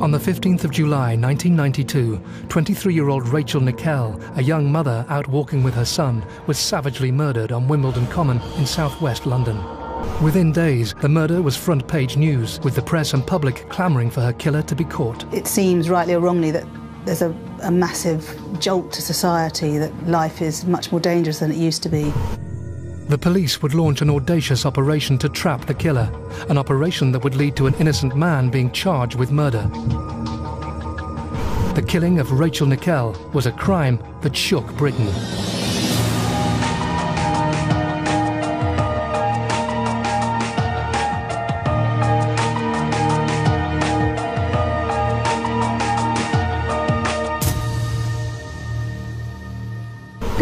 On the 15th of July 1992, 23 year old Rachel Nickell, a young mother out walking with her son, was savagely murdered on Wimbledon Common in southwest London. Within days, the murder was front page news, with the press and public clamouring for her killer to be caught. It seems, rightly or wrongly, that there's a, a massive jolt to society, that life is much more dangerous than it used to be. The police would launch an audacious operation to trap the killer, an operation that would lead to an innocent man being charged with murder. The killing of Rachel Nickell was a crime that shook Britain.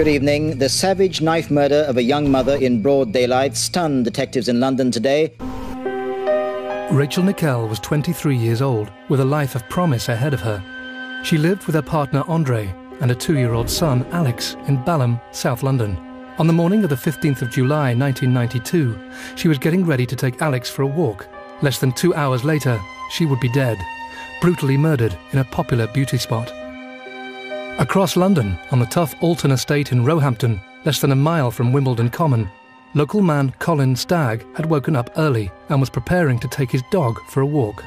Good evening. The savage knife murder of a young mother in broad daylight stunned detectives in London today. Rachel Nickell was 23 years old, with a life of promise ahead of her. She lived with her partner Andre and a two year old son, Alex, in Balham, South London. On the morning of the 15th of July 1992, she was getting ready to take Alex for a walk. Less than two hours later, she would be dead, brutally murdered in a popular beauty spot. Across London, on the tough Alton estate in Roehampton, less than a mile from Wimbledon Common, local man Colin Stagg had woken up early and was preparing to take his dog for a walk.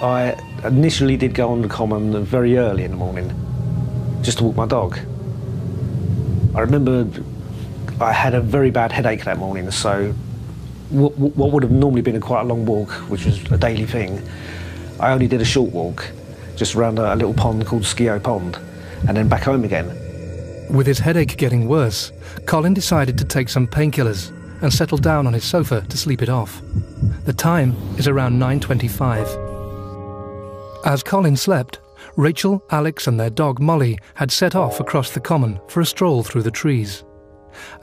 I initially did go on the common very early in the morning, just to walk my dog. I remember I had a very bad headache that morning, so what, would have normally been a quite a long walk, which was a daily thing, I only did a short walk, just around a little pond called Scio Pond and then back home again. With his headache getting worse, Colin decided to take some painkillers and settle down on his sofa to sleep it off. The time is around 9.25. As Colin slept, Rachel, Alex and their dog Molly had set off across the common for a stroll through the trees.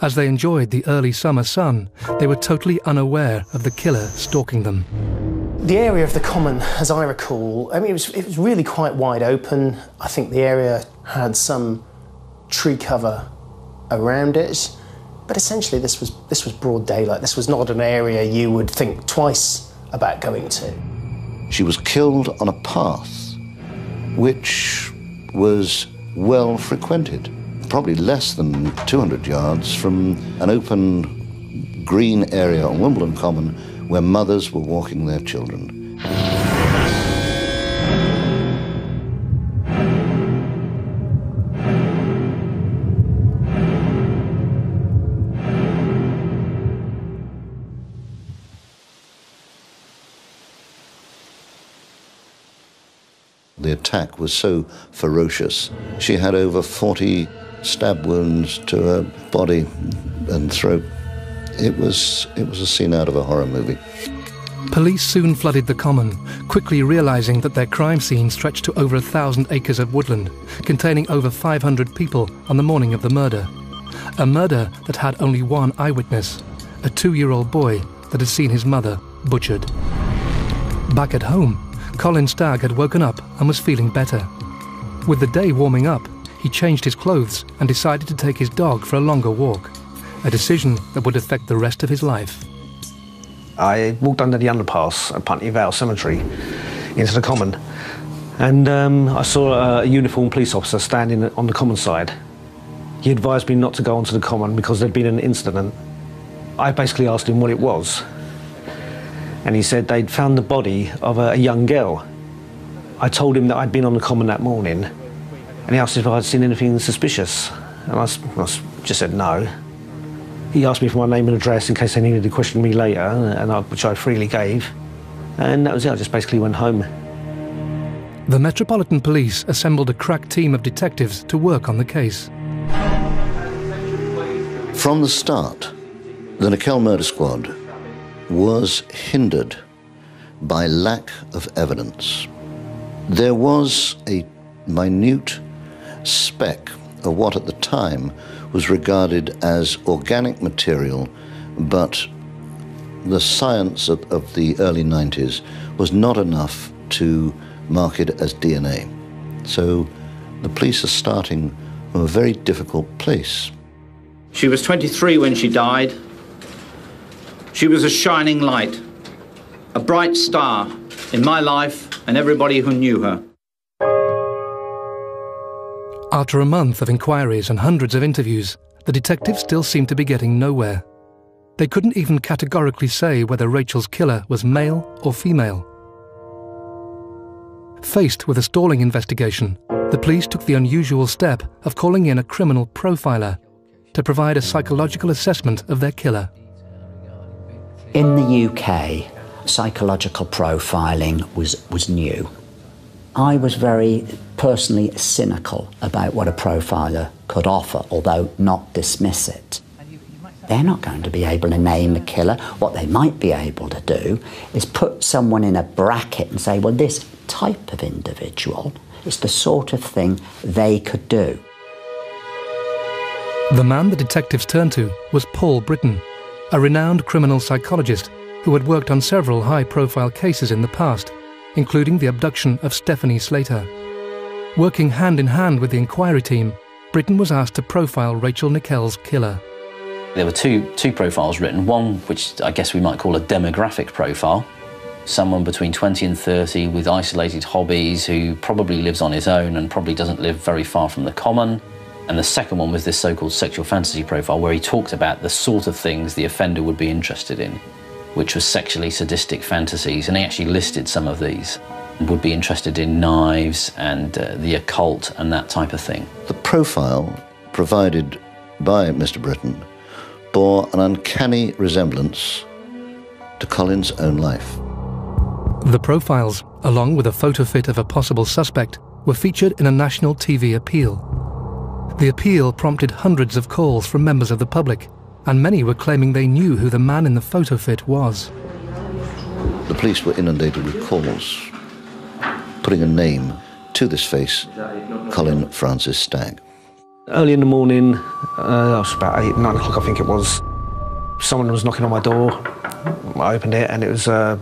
As they enjoyed the early summer sun, they were totally unaware of the killer stalking them. The area of the common, as I recall, I mean, it was, it was really quite wide open. I think the area had some tree cover around it, but essentially this was, this was broad daylight. This was not an area you would think twice about going to. She was killed on a path which was well frequented probably less than 200 yards from an open green area on Wimbledon Common where mothers were walking their children. Attack was so ferocious. She had over 40 stab wounds to her body and throat. It was, it was a scene out of a horror movie. Police soon flooded the common, quickly realizing that their crime scene stretched to over a thousand acres of woodland, containing over 500 people on the morning of the murder. A murder that had only one eyewitness, a two year old boy that had seen his mother butchered. Back at home, Colin Stagg had woken up and was feeling better. With the day warming up, he changed his clothes and decided to take his dog for a longer walk, a decision that would affect the rest of his life. I walked under the underpass at Putney Vale Cemetery into the common, and um, I saw a uniformed police officer standing on the common side. He advised me not to go onto the common because there'd been an incident. I basically asked him what it was, and he said they'd found the body of a, a young girl. I told him that I'd been on the common that morning and he asked if I'd seen anything suspicious. And I, I just said no. He asked me for my name and address in case they needed to question me later, and I, which I freely gave. And that was it, I just basically went home. The Metropolitan Police assembled a crack team of detectives to work on the case. From the start, the Nickell murder squad was hindered by lack of evidence. There was a minute speck of what at the time was regarded as organic material, but the science of, of the early 90s was not enough to mark it as DNA. So the police are starting from a very difficult place. She was 23 when she died. She was a shining light, a bright star in my life and everybody who knew her. After a month of inquiries and hundreds of interviews, the detectives still seemed to be getting nowhere. They couldn't even categorically say whether Rachel's killer was male or female. Faced with a stalling investigation, the police took the unusual step of calling in a criminal profiler to provide a psychological assessment of their killer. In the UK, psychological profiling was, was new. I was very personally cynical about what a profiler could offer, although not dismiss it. They're not going to be able to name a killer. What they might be able to do is put someone in a bracket and say, well, this type of individual is the sort of thing they could do. The man the detectives turned to was Paul Britton, a renowned criminal psychologist who had worked on several high profile cases in the past, including the abduction of Stephanie Slater. Working hand in hand with the inquiry team, Britton was asked to profile Rachel Nickell's killer. There were two, two profiles written, one which I guess we might call a demographic profile, someone between 20 and 30 with isolated hobbies who probably lives on his own and probably doesn't live very far from the common. And the second one was this so called sexual fantasy profile, where he talked about the sort of things the offender would be interested in, which was sexually sadistic fantasies. And he actually listed some of these. Would be interested in knives and uh, the occult and that type of thing. The profile provided by Mr. Britton bore an uncanny resemblance to Colin's own life. The profiles, along with a photo fit of a possible suspect, were featured in a national TV appeal. The appeal prompted hundreds of calls from members of the public, and many were claiming they knew who the man in the photo fit was. The police were inundated with calls, putting a name to this face, Colin Francis Stagg. Early in the morning, uh, it was about eight, nine o'clock, I think it was. Someone was knocking on my door. I opened it, and it was uh,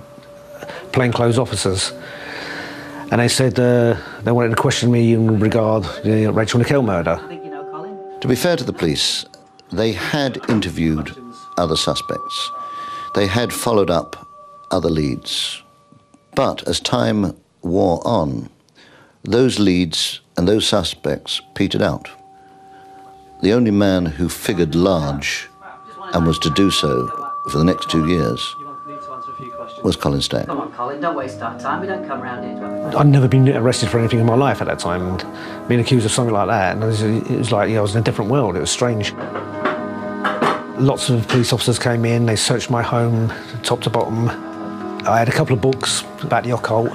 plainclothes officers. And they said uh, they wanted to question me in regard to the Rachel Nickell murder. To be fair to the police, they had interviewed other suspects. They had followed up other leads. But as time wore on, those leads and those suspects petered out. The only man who figured large and was to do so for the next two years was Colin Stagg. Come on, Colin, don't waste our time. We don't come around here to I'd never been arrested for anything in my life at that time, and being accused of something like that, and it was, it was like yeah, I was in a different world. It was strange. Lots of police officers came in. They searched my home, top to bottom. I had a couple of books about the occult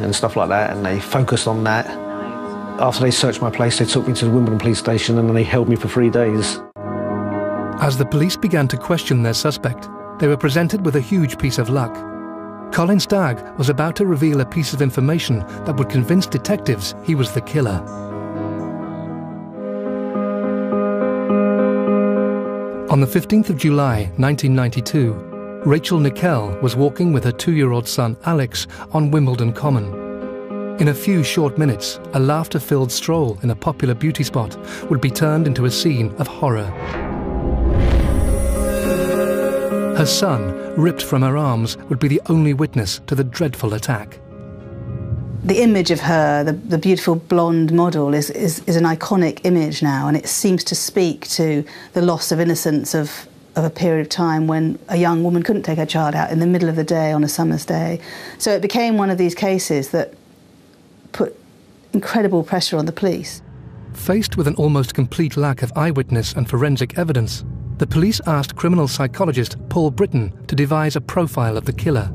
and stuff like that, and they focused on that. After they searched my place, they took me to the Wimbledon police station, and then they held me for three days. As the police began to question their suspect, they were presented with a huge piece of luck. Colin Stagg was about to reveal a piece of information that would convince detectives he was the killer. On the 15th of July 1992, Rachel Nickell was walking with her two-year-old son Alex on Wimbledon Common. In a few short minutes, a laughter-filled stroll in a popular beauty spot would be turned into a scene of horror. Her son, ripped from her arms, would be the only witness to the dreadful attack. The image of her, the, the beautiful blonde model, is, is, is an iconic image now, and it seems to speak to the loss of innocence of, of a period of time when a young woman couldn't take her child out in the middle of the day on a summer's day. So it became one of these cases that put incredible pressure on the police. Faced with an almost complete lack of eyewitness and forensic evidence, the police asked criminal psychologist Paul Britton to devise a profile of the killer.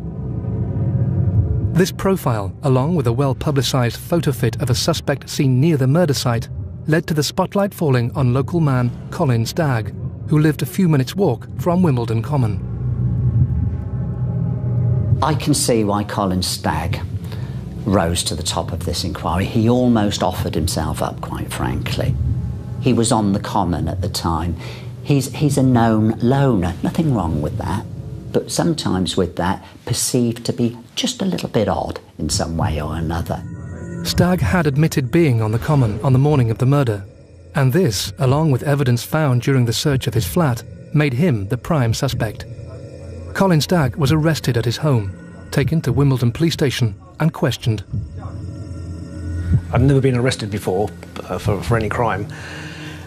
This profile, along with a well publicised photo fit of a suspect seen near the murder site, led to the spotlight falling on local man Colin Stagg, who lived a few minutes' walk from Wimbledon Common. I can see why Colin Stagg rose to the top of this inquiry. He almost offered himself up, quite frankly. He was on the common at the time. He's, he's a known loner, nothing wrong with that. But sometimes with that, perceived to be just a little bit odd in some way or another. Stagg had admitted being on the common on the morning of the murder, and this, along with evidence found during the search of his flat, made him the prime suspect. Colin Stagg was arrested at his home, taken to Wimbledon Police Station, and questioned. I've never been arrested before uh, for, for any crime,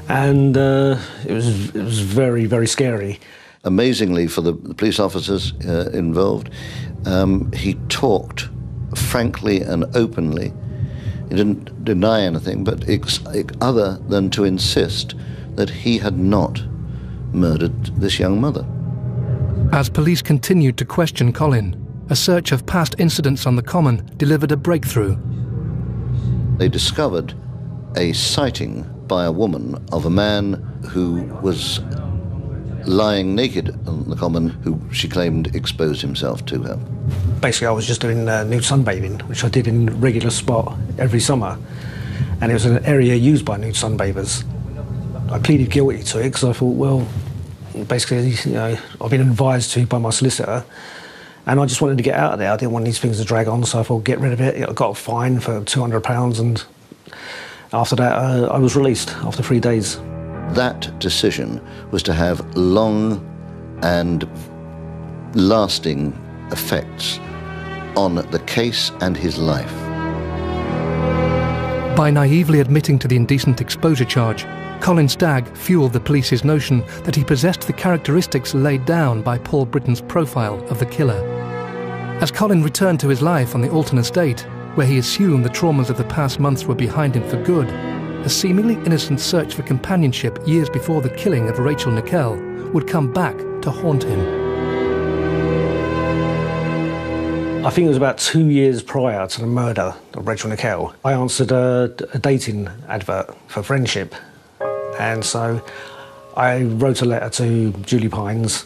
and uh, it was it was very very scary. Amazingly, for the, the police officers uh, involved, um, he talked frankly and openly. He didn't deny anything, but ex- other than to insist that he had not murdered this young mother. As police continued to question Colin, a search of past incidents on the common delivered a breakthrough. They discovered a sighting by a woman of a man who was lying naked on the common, who she claimed exposed himself to her. Basically, I was just doing uh, nude sunbathing, which I did in regular spot every summer, and it was an area used by nude sunbathers. I pleaded guilty to it because I thought, well, basically, you know, I've been advised to by my solicitor, and I just wanted to get out of there. I didn't want these things to drag on, so I thought, get rid of it. I got a fine for £200, and after that, uh, I was released after three days. That decision was to have long and lasting effects on the case and his life. By naively admitting to the indecent exposure charge, Colin Stagg fueled the police's notion that he possessed the characteristics laid down by Paul Britton's profile of the killer. As Colin returned to his life on the Alton estate, where he assumed the traumas of the past months were behind him for good, a seemingly innocent search for companionship years before the killing of Rachel Nickell would come back to haunt him. I think it was about two years prior to the murder of Rachel Nickell. I answered a, a dating advert for friendship and so I wrote a letter to Julie Pines.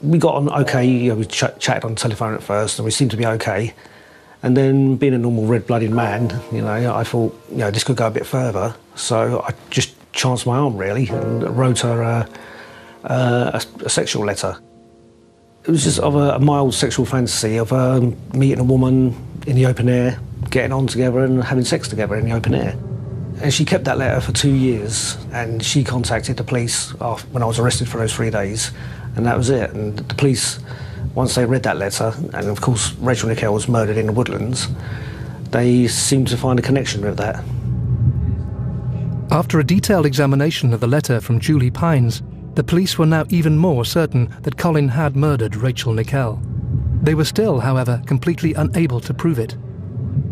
We got on okay, you know, we ch- chatted on telephone at first and we seemed to be okay. And then, being a normal red blooded man, you know, I thought, you know, this could go a bit further. So I just chanced my arm really and wrote her a, a, a sexual letter. It was just of a, a mild sexual fantasy of um, meeting a woman in the open air, getting on together and having sex together in the open air. And she kept that letter for two years, and she contacted the police when I was arrested for those three days, and that was it. And the police, once they read that letter, and of course Rachel Nickell was murdered in the woodlands, they seemed to find a connection with that. After a detailed examination of the letter from Julie Pines, the police were now even more certain that Colin had murdered Rachel Nickell. They were still, however, completely unable to prove it.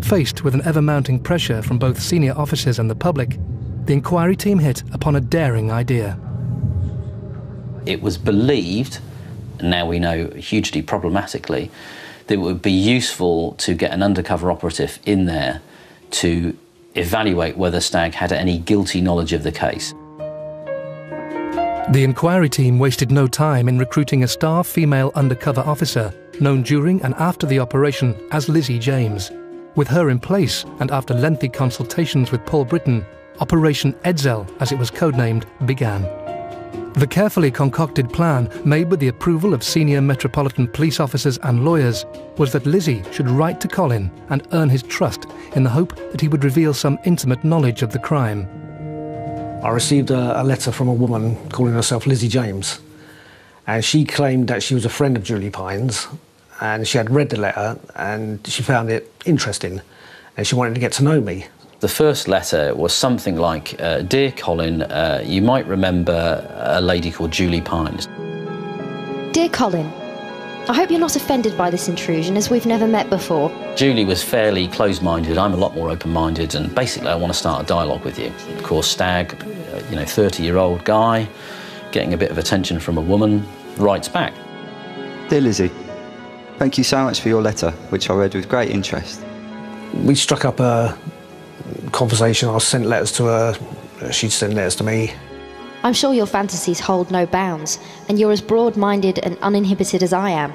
Faced with an ever mounting pressure from both senior officers and the public, the inquiry team hit upon a daring idea. It was believed, now we know hugely problematically, that it would be useful to get an undercover operative in there to evaluate whether Stagg had any guilty knowledge of the case. The inquiry team wasted no time in recruiting a star female undercover officer known during and after the operation as Lizzie James. With her in place, and after lengthy consultations with Paul Britton, Operation Edzell, as it was codenamed, began. The carefully concocted plan, made with the approval of senior Metropolitan police officers and lawyers, was that Lizzie should write to Colin and earn his trust in the hope that he would reveal some intimate knowledge of the crime. I received a, a letter from a woman calling herself Lizzie James, and she claimed that she was a friend of Julie Pines and she had read the letter and she found it interesting and she wanted to get to know me. The first letter was something like uh, Dear Colin, uh, you might remember a lady called Julie Pines. Dear Colin, I hope you're not offended by this intrusion as we've never met before. Julie was fairly close minded. I'm a lot more open minded, and basically, I want to start a dialogue with you. Of course, Stagg, uh, you know, 30 year old guy, getting a bit of attention from a woman, writes back. Dear Lizzie, Thank you so much for your letter, which I read with great interest. We struck up a conversation. I sent letters to her, she'd send letters to me. I'm sure your fantasies hold no bounds, and you're as broad minded and uninhibited as I am.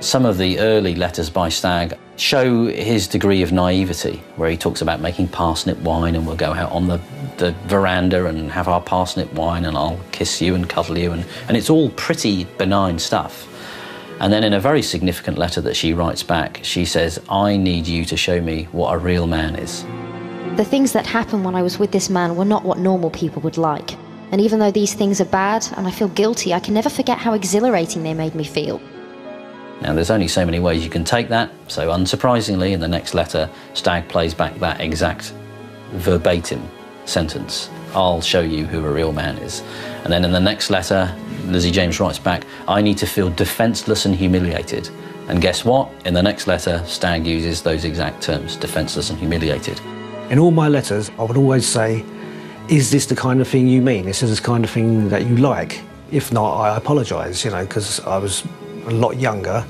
Some of the early letters by Stagg show his degree of naivety, where he talks about making parsnip wine and we'll go out on the, the veranda and have our parsnip wine and I'll kiss you and cuddle you, and, and it's all pretty benign stuff. And then in a very significant letter that she writes back, she says, I need you to show me what a real man is. The things that happened when I was with this man were not what normal people would like. And even though these things are bad and I feel guilty, I can never forget how exhilarating they made me feel. Now, there's only so many ways you can take that, so unsurprisingly, in the next letter, Stagg plays back that exact verbatim sentence I'll show you who a real man is. And then in the next letter, Lizzie James writes back, I need to feel defenseless and humiliated. And guess what? In the next letter, Stagg uses those exact terms defenseless and humiliated. In all my letters, I would always say, Is this the kind of thing you mean? Is this the kind of thing that you like? If not, I apologise, you know, because I was a lot younger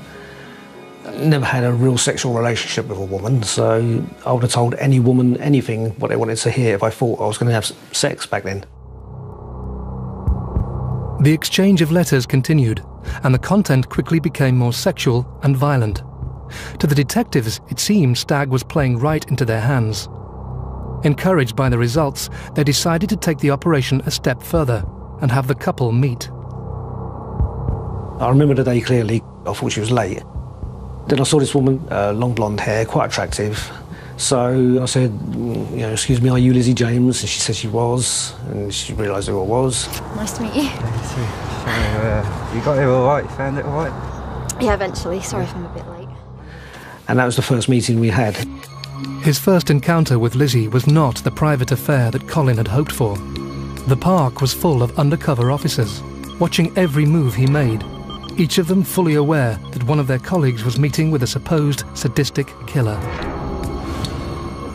never had a real sexual relationship with a woman, so I would have told any woman anything what they wanted to hear if I thought I was going to have sex back then. The exchange of letters continued, and the content quickly became more sexual and violent. To the detectives, it seemed Stagg was playing right into their hands. Encouraged by the results, they decided to take the operation a step further and have the couple meet. I remember the day clearly. I thought she was late. Then I saw this woman, uh, long blonde hair, quite attractive. So I said, mm, you know, excuse me, are you Lizzie James? And she said she was, and she realised who I was. Nice to meet you. So, uh, you got here all right? You found it all right? Yeah, eventually. Sorry if I'm a bit late. And that was the first meeting we had. His first encounter with Lizzie was not the private affair that Colin had hoped for. The park was full of undercover officers, watching every move he made, each of them fully aware that one of their colleagues was meeting with a supposed sadistic killer.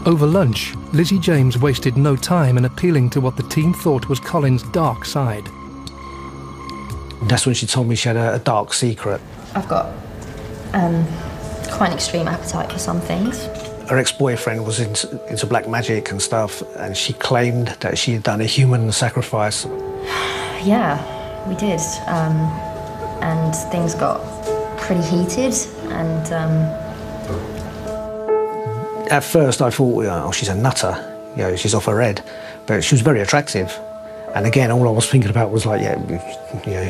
Over lunch, Lizzie James wasted no time in appealing to what the team thought was Colin's dark side. That's when she told me she had a, a dark secret. I've got um, quite an extreme appetite for some things. Her ex-boyfriend was into, into black magic and stuff, and she claimed that she had done a human sacrifice. Yeah, we did. Um, and things got pretty heated and um, At first, I thought, oh, she's a nutter. You know, she's off her head. But she was very attractive. And again, all I was thinking about was like, yeah, you know,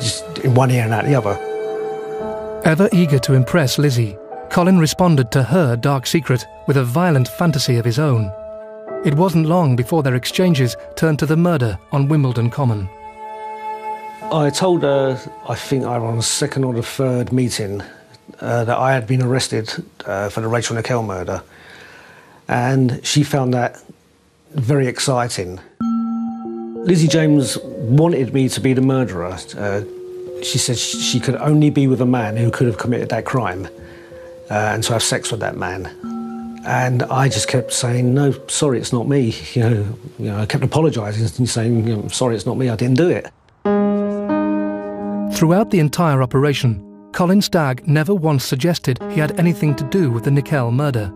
just in one ear and out the other. Ever eager to impress Lizzie, Colin responded to her dark secret with a violent fantasy of his own. It wasn't long before their exchanges turned to the murder on Wimbledon Common. I told her, I think I was on the second or the third meeting, uh, that I had been arrested uh, for the Rachel Nickell murder. And she found that very exciting. Lizzie James wanted me to be the murderer. Uh, she said she could only be with a man who could have committed that crime Uh, and to have sex with that man. And I just kept saying, no, sorry, it's not me. You know, you know I kept apologising and saying, you know, sorry, it's not me, I didn't do it. Throughout the entire operation, Colin Stagg never once suggested he had anything to do with the Nickell murder.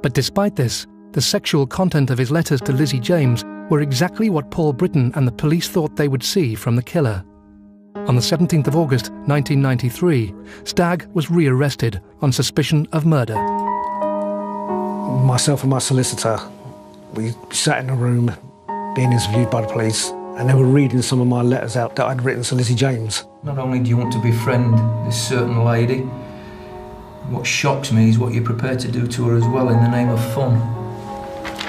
But despite this, the sexual content of his letters to Lizzie James were exactly what Paul Britton and the police thought they would see from the killer. On the 17th of August 1993, Stagg was rearrested on suspicion of murder. Myself and my solicitor, we sat in a room being interviewed by the police, and they were reading some of my letters out that I'd written to Lizzie James. Not only do you want to befriend this certain lady, what shocks me is what you're prepared to do to her as well in the name of fun.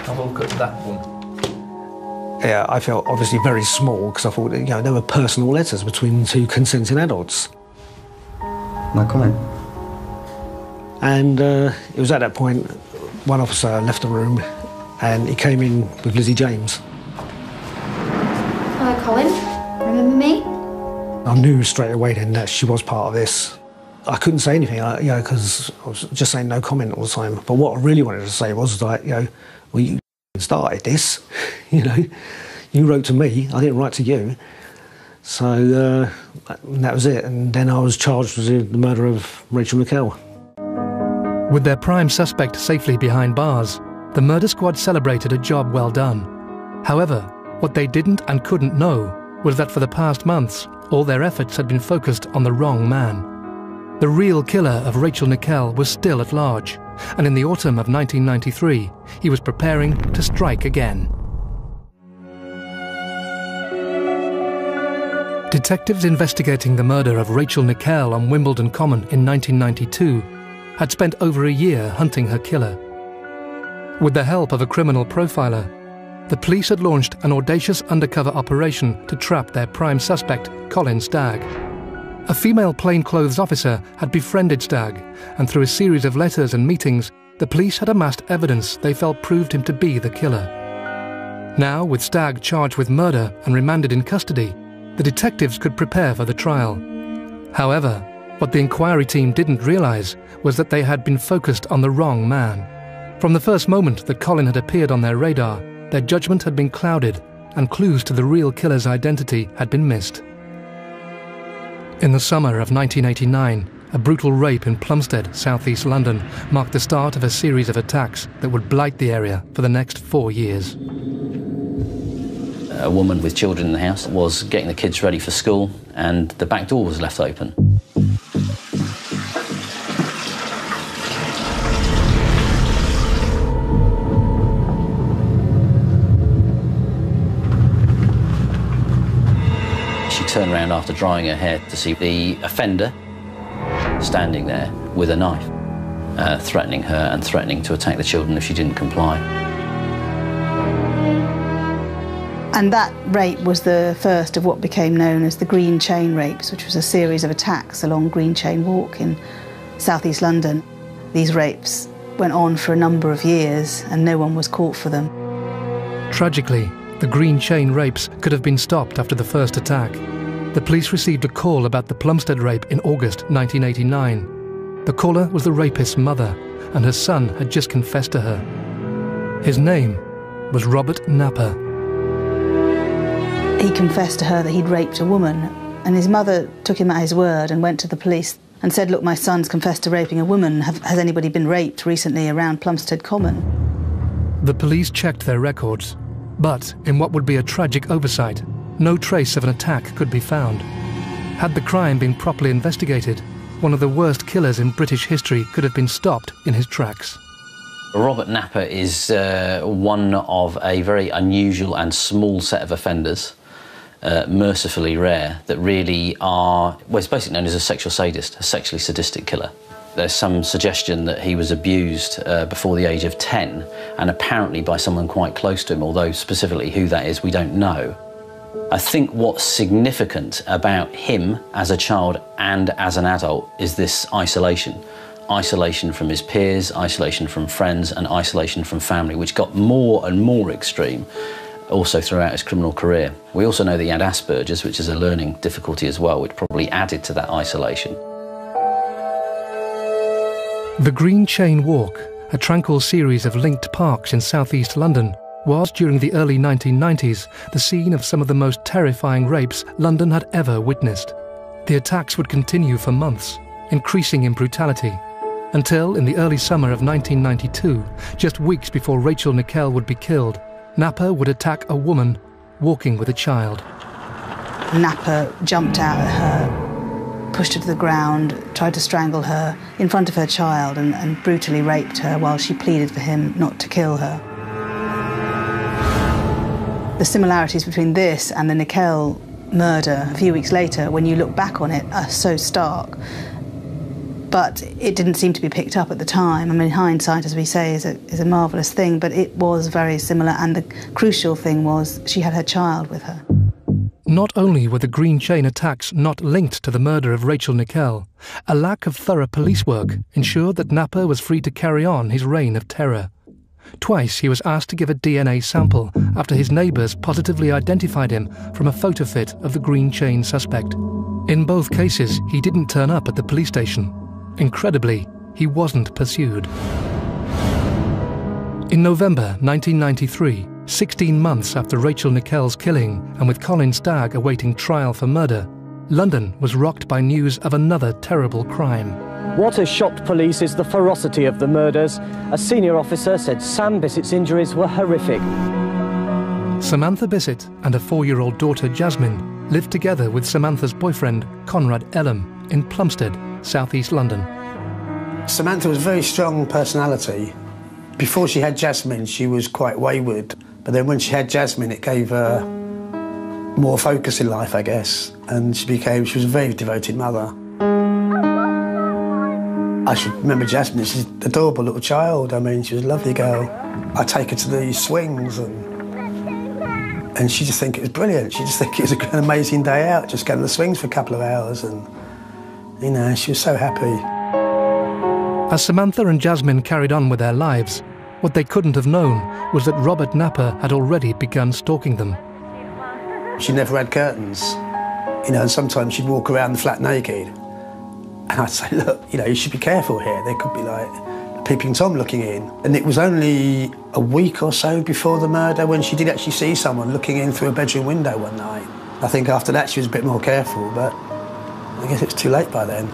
Have a look at that one. Yeah, I felt obviously very small because I thought, you know, there were personal letters between two consenting adults. No comment. And uh, it was at that point one officer left the room and he came in with Lizzie James. Hello, Colin. Remember me? I knew straight away then that she was part of this. I couldn't say anything, I- you know, because I was just saying no comment all the time. But what I really wanted to say was like, you know, well, you started this, you know, you wrote to me, I didn't write to you. So uh, that- was it. And then I was charged with the murder of Rachel Nickell. With their prime suspect safely behind bars, the murder squad celebrated a job well done. However, what they didn't and couldn't know was that for the past months, all their efforts had been focused on the wrong man. The real killer of Rachel Nickell was still at large, and in the autumn of 1993, he was preparing to strike again. Detectives investigating the murder of Rachel Nickell on Wimbledon Common in 1992 had spent over a year hunting her killer. With the help of a criminal profiler, the police had launched an audacious undercover operation to trap their prime suspect, Colin Stagg. A female plainclothes officer had befriended Stagg, and through a series of letters and meetings, the police had amassed evidence they felt proved him to be the killer. Now, with Stagg charged with murder and remanded in custody, the detectives could prepare for the trial. However, what the inquiry team didn't realise was that they had been focused on the wrong man. From the first moment that Colin had appeared on their radar, their judgment had been clouded and clues to the real killer's identity had been missed. In the summer of 1989, a brutal rape in Plumstead, southeast London, marked the start of a series of attacks that would blight the area for the next four years. A woman with children in the house was getting the kids ready for school, and the back door was left open. Turned around after drying her hair to see the offender standing there with a knife, uh, threatening her and threatening to attack the children if she didn't comply. And that rape was the first of what became known as the Green Chain Rapes, which was a series of attacks along Green Chain Walk in southeast London. These rapes went on for a number of years and no one was caught for them. Tragically, the Green Chain rapes could have been stopped after the first attack. The police received a call about the Plumstead rape in August 1989. The caller was the rapist's mother, and her son had just confessed to her. His name was Robert Napper. He confessed to her that he'd raped a woman, and his mother took him at his word and went to the police and said, Look, my son's confessed to raping a woman. Have, has anybody been raped recently around Plumstead Common? The police checked their records, but in what would be a tragic oversight, no trace of an attack could be found. Had the crime been properly investigated, one of the worst killers in British history could have been stopped in his tracks. Robert Napper is uh, one of a very unusual and small set of offenders, uh, mercifully rare, that really are, well, it's basically known as a sexual sadist, a sexually sadistic killer. There's some suggestion that he was abused uh, before the age of 10, and apparently by someone quite close to him, although specifically who that is, we don't know. I think what's significant about him as a child and as an adult is this isolation. Isolation from his peers, isolation from friends, and isolation from family, which got more and more extreme also throughout his criminal career. We also know that he had Asperger's, which is a learning difficulty as well, which probably added to that isolation. The Green Chain Walk, a tranquil series of linked parks in southeast London, was during the early 1990s the scene of some of the most terrifying rapes London had ever witnessed. The attacks would continue for months, increasing in brutality, until in the early summer of 1992, just weeks before Rachel Nickell would be killed, Napper would attack a woman walking with a child. Napper jumped out at her, pushed her to the ground, tried to strangle her in front of her child, and, and brutally raped her while she pleaded for him not to kill her. The similarities between this and the Nickell murder a few weeks later, when you look back on it, are so stark. But it didn't seem to be picked up at the time. I mean, hindsight, as we say, is a, is a marvellous thing, but it was very similar. And the crucial thing was she had her child with her. Not only were the Green Chain attacks not linked to the murder of Rachel Nickell, a lack of thorough police work ensured that Napper was free to carry on his reign of terror. Twice he was asked to give a DNA sample after his neighbours positively identified him from a photo fit of the Green Chain suspect. In both cases, he didn't turn up at the police station. Incredibly, he wasn't pursued. In November 1993, 16 months after Rachel Nickell's killing and with Colin Stagg awaiting trial for murder, London was rocked by news of another terrible crime. What has shocked police is the ferocity of the murders. A senior officer said Sam Bissett's injuries were horrific. Samantha Bissett and her four year old daughter Jasmine lived together with Samantha's boyfriend Conrad Ellum in Plumstead, southeast London. Samantha was a very strong personality. Before she had Jasmine, she was quite wayward. But then when she had Jasmine, it gave her more focus in life, I guess. And she became, she was a very devoted mother. I should remember Jasmine, she's an adorable little child. I mean, she was a lovely girl. I take her to the swings and and she just think it was brilliant. She just think it was an amazing day out, just going to the swings for a couple of hours and You know, she was so happy. As Samantha and Jasmine carried on with their lives, what they couldn't have known was that Robert Napper had already begun stalking them. She never had curtains, you know, and sometimes she'd walk around the flat naked. And I'd say, look, you know, you should be careful here. There could be like peeping Tom looking in. And it was only a week or so before the murder when she did actually see someone looking in through a bedroom window one night. I think after that she was a bit more careful, but I guess it's too late by then.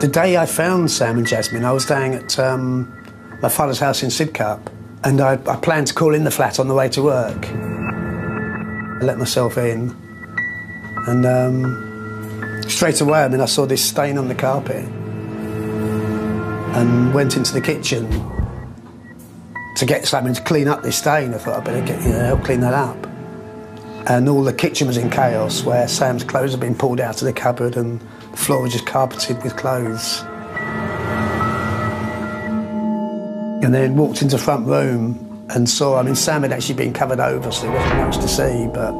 The day I found Sam and Jasmine, I was staying at um, my father's house in Sidcup, and I, I planned to call in the flat on the way to work. I let myself in, and um, straight away, I mean, I saw this stain on the carpet, and went into the kitchen to get something to clean up this stain. I thought I'd better get, you know, help clean that up. And all the kitchen was in chaos, where Sam's clothes had been pulled out of the cupboard and the floor was just carpeted with clothes. And then walked into the front room and saw, I mean, Sam had actually been covered over, so there wasn't much to see, but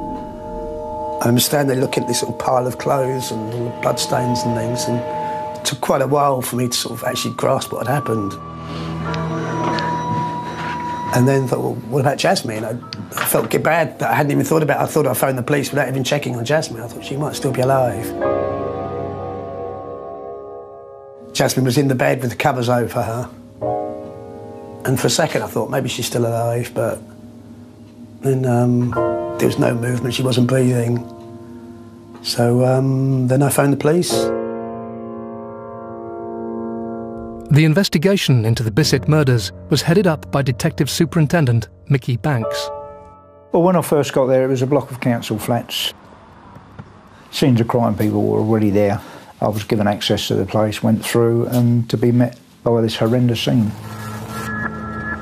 I was standing there looking at this little pile of clothes and all the bloodstains and things, and it took quite a while for me to sort of actually grasp what had happened. And then thought, well, what about Jasmine? I, I felt bad that I hadn't even thought about it. I thought I'd phone the police without even checking on Jasmine. I thought she might still be alive. Jasmine was in the bed with the covers over her. And for a second I thought maybe she's still alive, but then um, there was no movement, she wasn't breathing. So um, then I phoned the police. The investigation into the Bissett murders was headed up by Detective Superintendent Mickey Banks. Well, when I first got there, it was a block of council flats. Scenes of crime people were already there. I was given access to the place, went through, and to be met by this horrendous scene.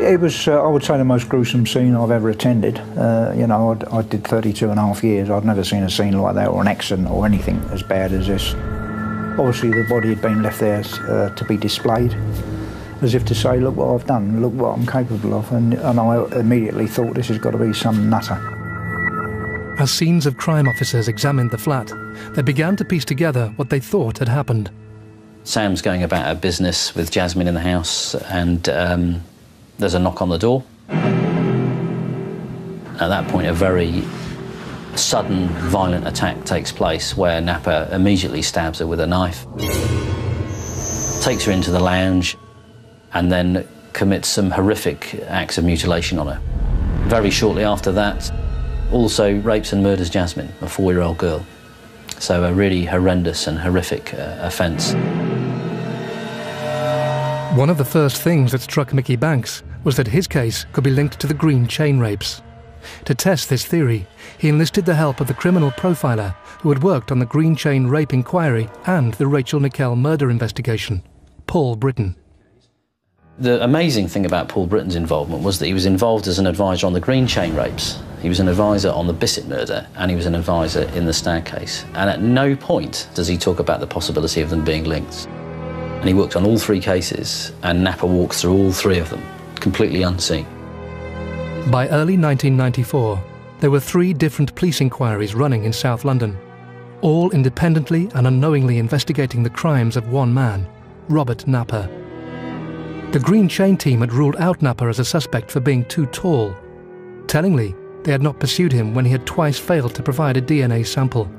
It was, uh, I would say, the most gruesome scene I've ever attended. Uh, you know, I'd, I did 32 and a half years. I'd never seen a scene like that or an accident or anything as bad as this. Obviously, the body had been left there uh, to be displayed, as if to say, look what I've done, look what I'm capable of. And, and I immediately thought this has got to be some nutter. As scenes of crime officers examined the flat, they began to piece together what they thought had happened. Sam's going about her business with Jasmine in the house, and um, there's a knock on the door. At that point, a very sudden, violent attack takes place where Napper immediately stabs her with a knife, takes her into the lounge, and then commits some horrific acts of mutilation on her. Very shortly after that, also rapes and murders Jasmine, a four year old girl. So, a really horrendous and horrific uh, offence. One of the first things that struck Mickey Banks was that his case could be linked to the Green chain rapes. To test this theory, he enlisted the help of the criminal profiler who had worked on the Green Chain rape inquiry and the Rachel Nickell murder investigation, Paul Britton. The amazing thing about Paul Britton's involvement was that he was involved as an advisor on the Green Chain rapes. He was an advisor on the Bissett murder and he was an advisor in the Stagg case. And at no point does he talk about the possibility of them being linked. And he worked on all three cases and Napper walked through all three of them, completely unseen. By early 1994, there were three different police inquiries running in South London, all independently and unknowingly investigating the crimes of one man, Robert Napper. The Green Chain team had ruled out Napper as a suspect for being too tall. Tellingly, they had not pursued him when he had twice failed to provide a DNA sample.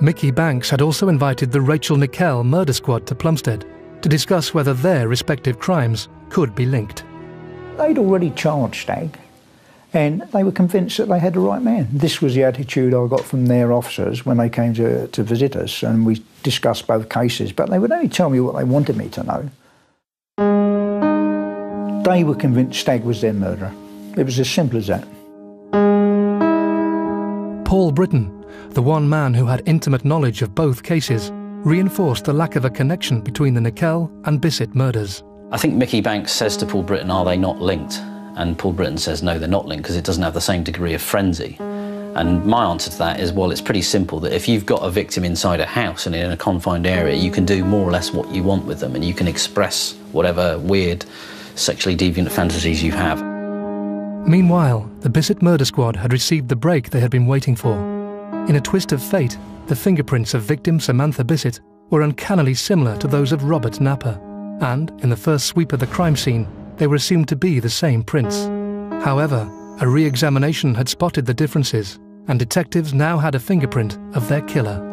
Mickey Banks had also invited the Rachel Nickell murder squad to Plumstead to discuss whether their respective crimes could be linked. They'd already charged Stagg, and they were convinced that they had the right man. This was the attitude I got from their officers when they came to, to visit us, and we discussed both cases, but they would only tell me what they wanted me to know. They were convinced Stagg was their murderer. It was as simple as that. Paul Britton, the one man who had intimate knowledge of both cases, reinforced the lack of a connection between the Nickell and Bissett murders. I think Mickey Banks says to Paul Britton, Are they not linked? And Paul Britton says, No, they're not linked because it doesn't have the same degree of frenzy. And my answer to that is, well, it's pretty simple that if you've got a victim inside a house and in a confined area, you can do more or less what you want with them and you can express whatever weird sexually deviant fantasies you have. Meanwhile, the Bissett murder squad had received the break they had been waiting for. In a twist of fate, the fingerprints of victim Samantha Bissett were uncannily similar to those of Robert Napper, and in the first sweep of the crime scene, they were assumed to be the same prints. However, a re examination had spotted the differences, and detectives now had a fingerprint of their killer.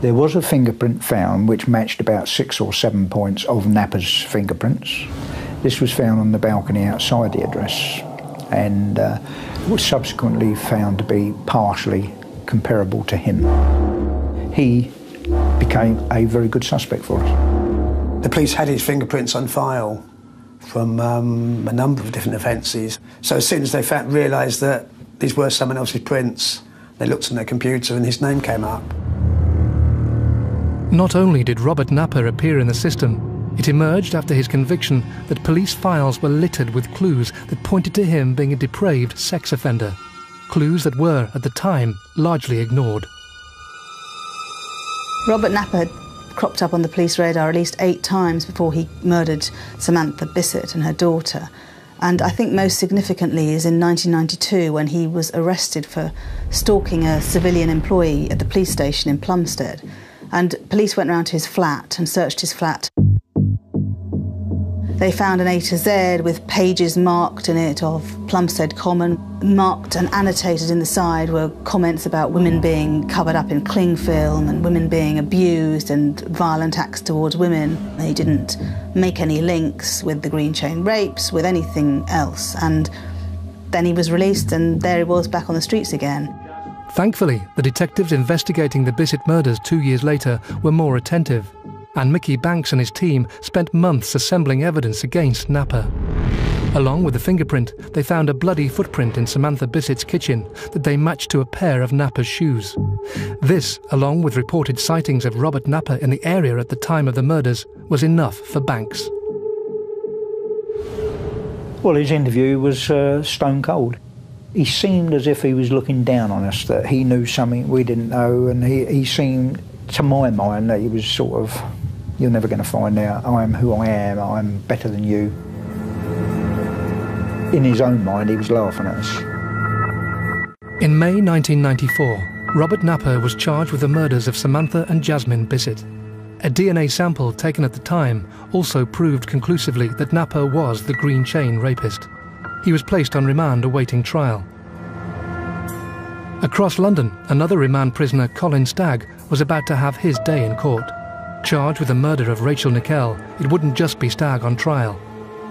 There was a fingerprint found which matched about six or seven points of Napper's fingerprints. This was found on the balcony outside the address and uh, was subsequently found to be partially comparable to him. He became a very good suspect for us. The police had his fingerprints on file from um, a number of different offences. So as soon as they found, realised that these were someone else's prints, they looked on their computer and his name came up. Not only did Robert Napper appear in the system, it emerged after his conviction that police files were littered with clues that pointed to him being a depraved sex offender. Clues that were, at the time, largely ignored. Robert Napper had cropped up on the police radar at least eight times before he murdered Samantha Bissett and her daughter. And I think most significantly is in 1992 when he was arrested for stalking a civilian employee at the police station in Plumstead. And police went round to his flat and searched his flat. They found an A to Z with pages marked in it of Plumstead Common. Marked and annotated in the side were comments about women being covered up in cling film and women being abused and violent acts towards women. They didn't make any links with the Green Chain rapes, with anything else. And then he was released, and there he was back on the streets again. Thankfully, the detectives investigating the Bissett murders two years later were more attentive, and Mickey Banks and his team spent months assembling evidence against Napper. Along with the fingerprint, they found a bloody footprint in Samantha Bissett's kitchen that they matched to a pair of Napper's shoes. This, along with reported sightings of Robert Napper in the area at the time of the murders, was enough for Banks. Well, his interview was uh, stone cold he seemed as if he was looking down on us, that he knew something we didn't know, and he, he seemed, to my mind, that he was sort of, you're never going to find out, I am who I am, I'm better than you. In his own mind, he was laughing at us. In May 1994, Robert Napper was charged with the murders of Samantha and Jasmine Bissett. A DNA sample taken at the time also proved conclusively that Napper was the Green Chain rapist. He was placed on remand awaiting trial. Across London, another remand prisoner, Colin Stagg, was about to have his day in court. Charged with the murder of Rachel Nickell, it wouldn't just be Stagg on trial.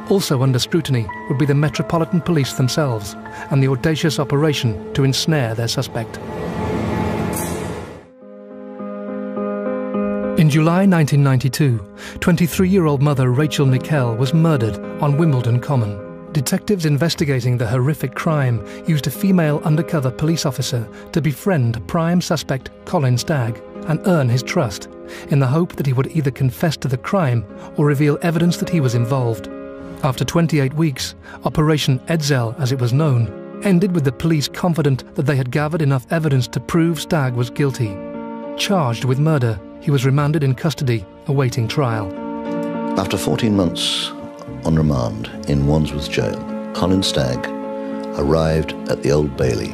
Also under scrutiny would be the Metropolitan Police themselves and the audacious operation to ensnare their suspect. In July 1992, 23-year-old mother Rachel Nickell was murdered on Wimbledon Common. Detectives investigating the horrific crime used a female undercover police officer to befriend prime suspect Colin Stagg and earn his trust, in the hope that he would either confess to the crime or reveal evidence that he was involved. After 28 weeks, Operation Edzell, as it was known, ended with the police confident that they had gathered enough evidence to prove Stagg was guilty. Charged with murder, he was remanded in custody, awaiting trial. After 14 months, on remand in Wandsworth Jail, Colin Stagg arrived at the Old Bailey.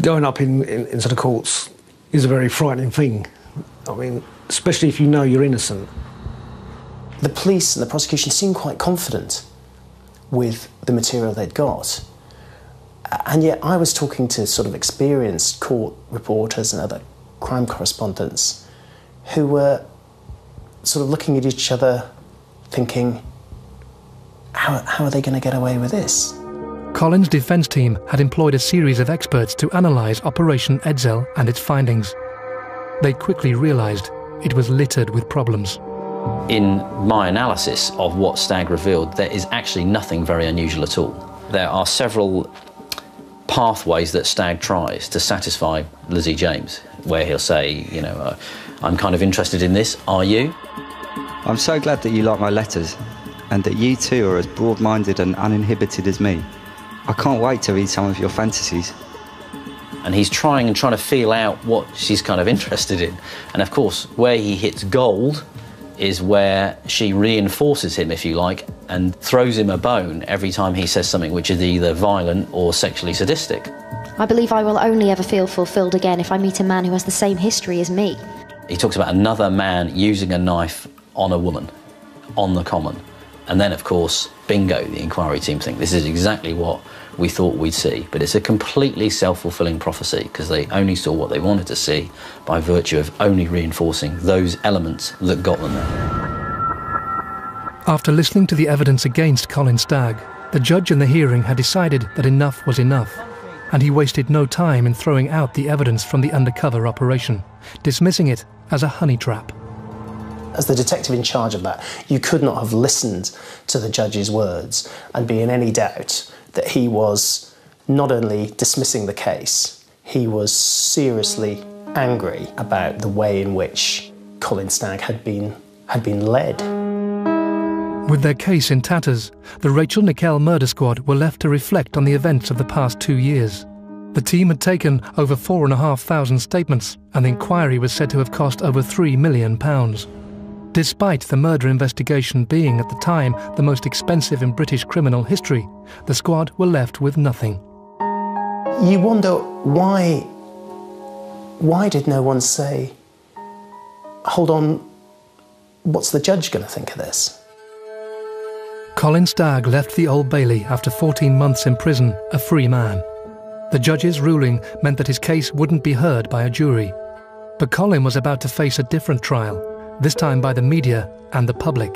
Going up in, in, into the courts is a very frightening thing. I mean, especially if you know you're innocent. The police and the prosecution seemed quite confident with the material they'd got. And yet I was talking to sort of experienced court reporters and other crime correspondents who were sort of looking at each other, thinking, how, how are they going to get away with this? Colin's defence team had employed a series of experts to analyse Operation Edzell and its findings. They quickly realised it was littered with problems. In my analysis of what Stagg revealed, there is actually nothing very unusual at all. There are several pathways that Stagg tries to satisfy Lizzie James, where he'll say, you know, uh, I'm kind of interested in this. Are you? I'm so glad that you like my letters and that you too are as broad minded and uninhibited as me. I can't wait to read some of your fantasies. And he's trying and trying to feel out what she's kind of interested in. And of course, where he hits gold is where she reinforces him, if you like, and throws him a bone every time he says something which is either violent or sexually sadistic. I believe I will only ever feel fulfilled again if I meet a man who has the same history as me. He talks about another man using a knife on a woman on the common. And then, of course, bingo, the inquiry team think this is exactly what we thought we'd see. But it's a completely self fulfilling prophecy because they only saw what they wanted to see by virtue of only reinforcing those elements that got them there. After listening to the evidence against Colin Stagg, the judge in the hearing had decided that enough was enough, and he wasted no time in throwing out the evidence from the undercover operation, dismissing it as a honey trap. As the detective in charge of that, you could not have listened to the judge's words and be in any doubt that he was not only dismissing the case, he was seriously angry about the way in which Colin Stagg had been, had been led. With their case in tatters, the Rachel Nickell murder squad were left to reflect on the events of the past two years. The team had taken over four and a half thousand statements, and the inquiry was said to have cost over three million pounds. Despite the murder investigation being at the time the most expensive in British criminal history, the squad were left with nothing. You wonder why why did no one say hold on what's the judge going to think of this? Colin Stagg left the Old Bailey after 14 months in prison, a free man. The judge's ruling meant that his case wouldn't be heard by a jury. But Colin was about to face a different trial, this time by the media and the public.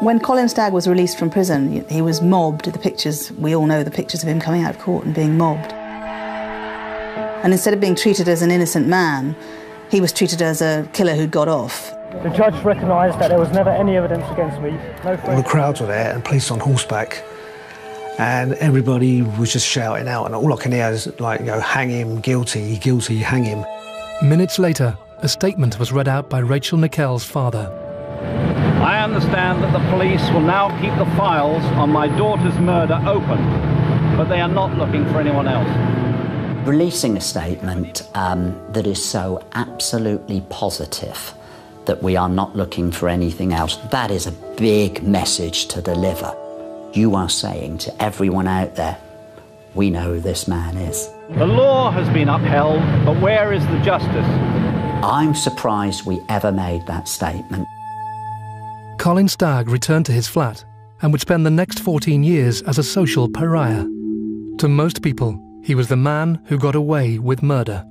When Colin Stagg was released from prison, he was mobbed. The pictures, we all know the pictures of him coming out of court and being mobbed. And instead of being treated as an innocent man, he was treated as a killer who'd got off. The judge recognised that there was never any evidence against me. No All the crowds were there and police on horseback, and everybody was just shouting out, and all I can hear is like, you know, hang him, guilty, guilty, hang him. Minutes later, a statement was read out by Rachel Nickell's father. I understand that the police will now keep the files on my daughter's murder open, but they are not looking for anyone else. Releasing a statement um, that is so absolutely positive that we are not looking for anything else, that is a big message to deliver. You are saying to everyone out there, we know who this man is. The law has been upheld, but where is the justice? I'm surprised we ever made that statement. Colin Stagg returned to his flat and would spend the next 14 years as a social pariah. To most people, he was the man who got away with murder.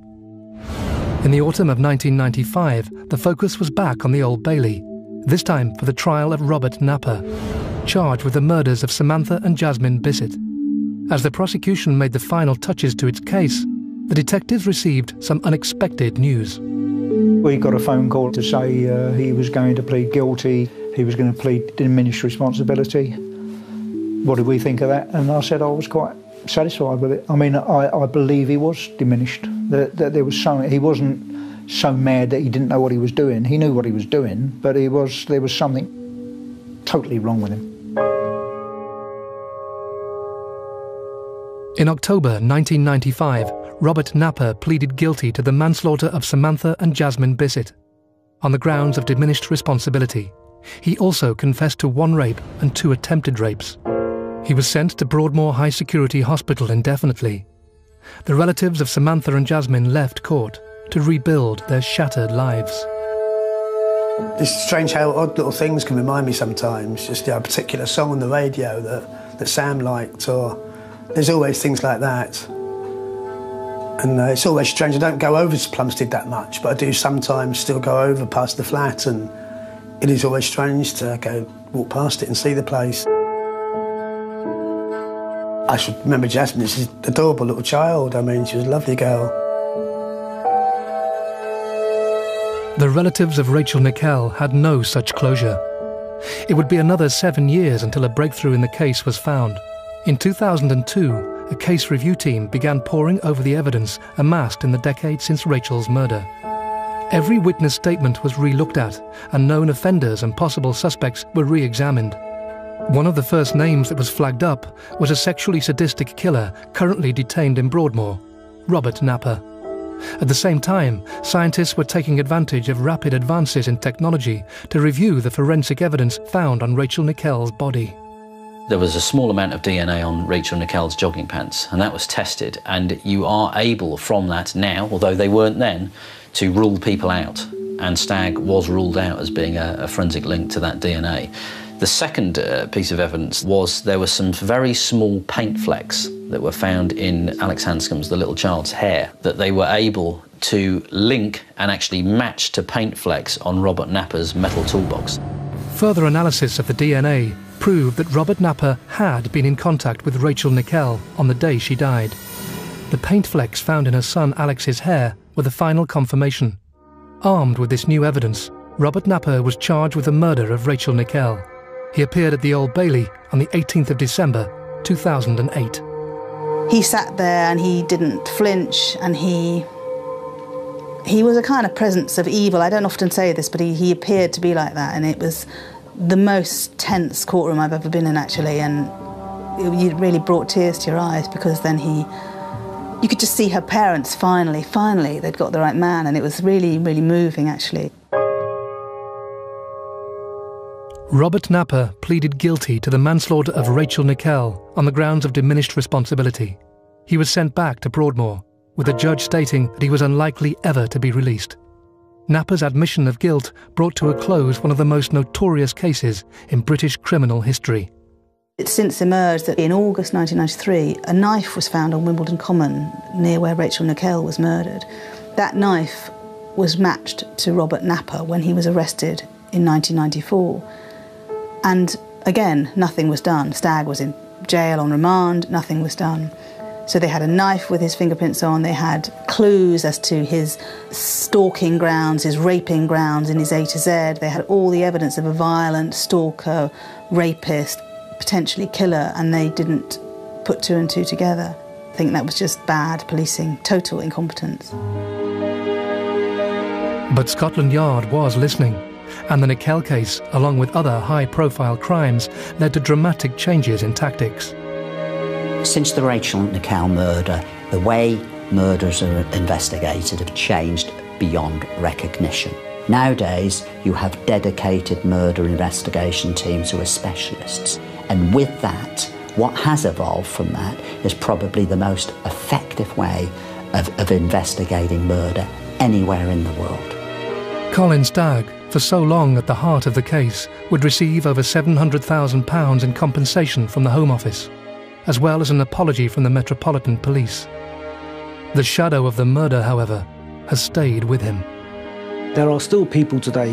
In the autumn of 1995, the focus was back on the Old Bailey, this time for the trial of Robert Napper, charged with the murders of Samantha and Jasmine Bissett. As the prosecution made the final touches to its case, the detectives received some unexpected news. We got a phone call to say uh, he was going to plead guilty, he was going to plead diminished responsibility. What did we think of that? And I said I was quite satisfied with it. I mean, I, I believe he was diminished. That, that there was so he wasn't so mad that he didn't know what he was doing. He knew what he was doing, but he was there was something totally wrong with him. In October 1995, Robert Napper pleaded guilty to the manslaughter of Samantha and Jasmine Bissett on the grounds of diminished responsibility. He also confessed to one rape and two attempted rapes. He was sent to Broadmoor High Security Hospital indefinitely. The relatives of Samantha and Jasmine left court to rebuild their shattered lives. It's strange how odd little things can remind me sometimes. Just you know, a particular song on the radio that, that Sam liked, or there's always things like that. And uh, it's always strange. I don't go over to Plumstead that much, but I do sometimes still go over past the flat, and it is always strange to go walk past it and see the place. I should remember Jasmine. She's an adorable little child. I mean, she was a lovely girl. The relatives of Rachel Nickell had no such closure. It would be another seven years until a breakthrough in the case was found. In 2002, a case review team began poring over the evidence amassed in the decade since Rachel's murder. Every witness statement was re-looked at, and known offenders and possible suspects were re-examined. One of the first names that was flagged up was a sexually sadistic killer currently detained in Broadmoor, Robert Napper. At the same time, scientists were taking advantage of rapid advances in technology to review the forensic evidence found on Rachel Nickell's body. There was a small amount of DNA on Rachel Nickell's jogging pants, and that was tested. And you are able from that now, although they weren't then, to rule people out. And Stagg was ruled out as being a, a forensic link to that DNA. The second uh, piece of evidence was there were some very small paint flecks that were found in Alex Hanscombe's, the little child's hair, that they were able to link and actually match to paint flecks on Robert Napper's metal toolbox. Further analysis of the DNA proved that Robert Napper had been in contact with Rachel Nickell on the day she died. The paint flecks found in her son Alex's hair were the final confirmation. Armed with this new evidence, Robert Napper was charged with the murder of Rachel Nickell. He appeared at the Old Bailey on the 18th of December, 2008. He sat there and he didn't flinch and he he was a kind of presence of evil. I don't often say this, but he, he appeared to be like that and it was the most tense courtroom I've ever been in, actually, and it really brought tears to your eyes because then he. You could just see her parents finally, finally, they'd got the right man, and it was really, really moving, actually. Robert Napper pleaded guilty to the manslaughter of Rachel Nickell on the grounds of diminished responsibility. He was sent back to Broadmoor, with the judge stating that he was unlikely ever to be released. Napper's admission of guilt brought to a close one of the most notorious cases in British criminal history. It's since emerged that in August 1993, a knife was found on Wimbledon Common near where Rachel Nickell was murdered. That knife was matched to Robert Napper when he was arrested in 1994. And again, nothing was done. Stagg was in jail on remand, nothing was done. So they had a knife with his fingerprints on, they had clues as to his stalking grounds, his raping grounds in his A to Z. They had all the evidence of a violent stalker, rapist, potentially killer, and they didn't put two and two together. I think that was just bad policing, total incompetence. But Scotland Yard was listening, and the Nickell case, along with other high profile crimes, led to dramatic changes in tactics. Since the Rachel Nickell murder, the way murders are investigated have changed beyond recognition. Nowadays, you have dedicated murder investigation teams who are specialists. And with that, what has evolved from that is probably the most effective way of, of investigating murder anywhere in the world. Colin Stagg, for so long at the heart of the case, would receive over £700,000 in compensation from the Home Office as well as an apology from the Metropolitan Police. The shadow of the murder, however, has stayed with him. There are still people today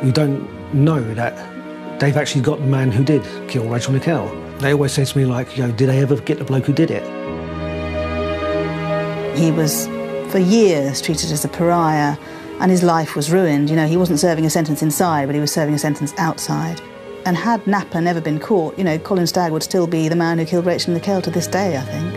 who don't know that they've actually got the man who did kill Rachel Nickell. They always say to me, like, you know, did they ever get the bloke who did it? He was, for years, treated as a pariah, and his life was ruined. You know, he wasn't serving a sentence inside, but he was serving a sentence outside. And had Napper never been caught, you know, Colin Stagg would still be the man who killed Rachel Nickell to this day, I think.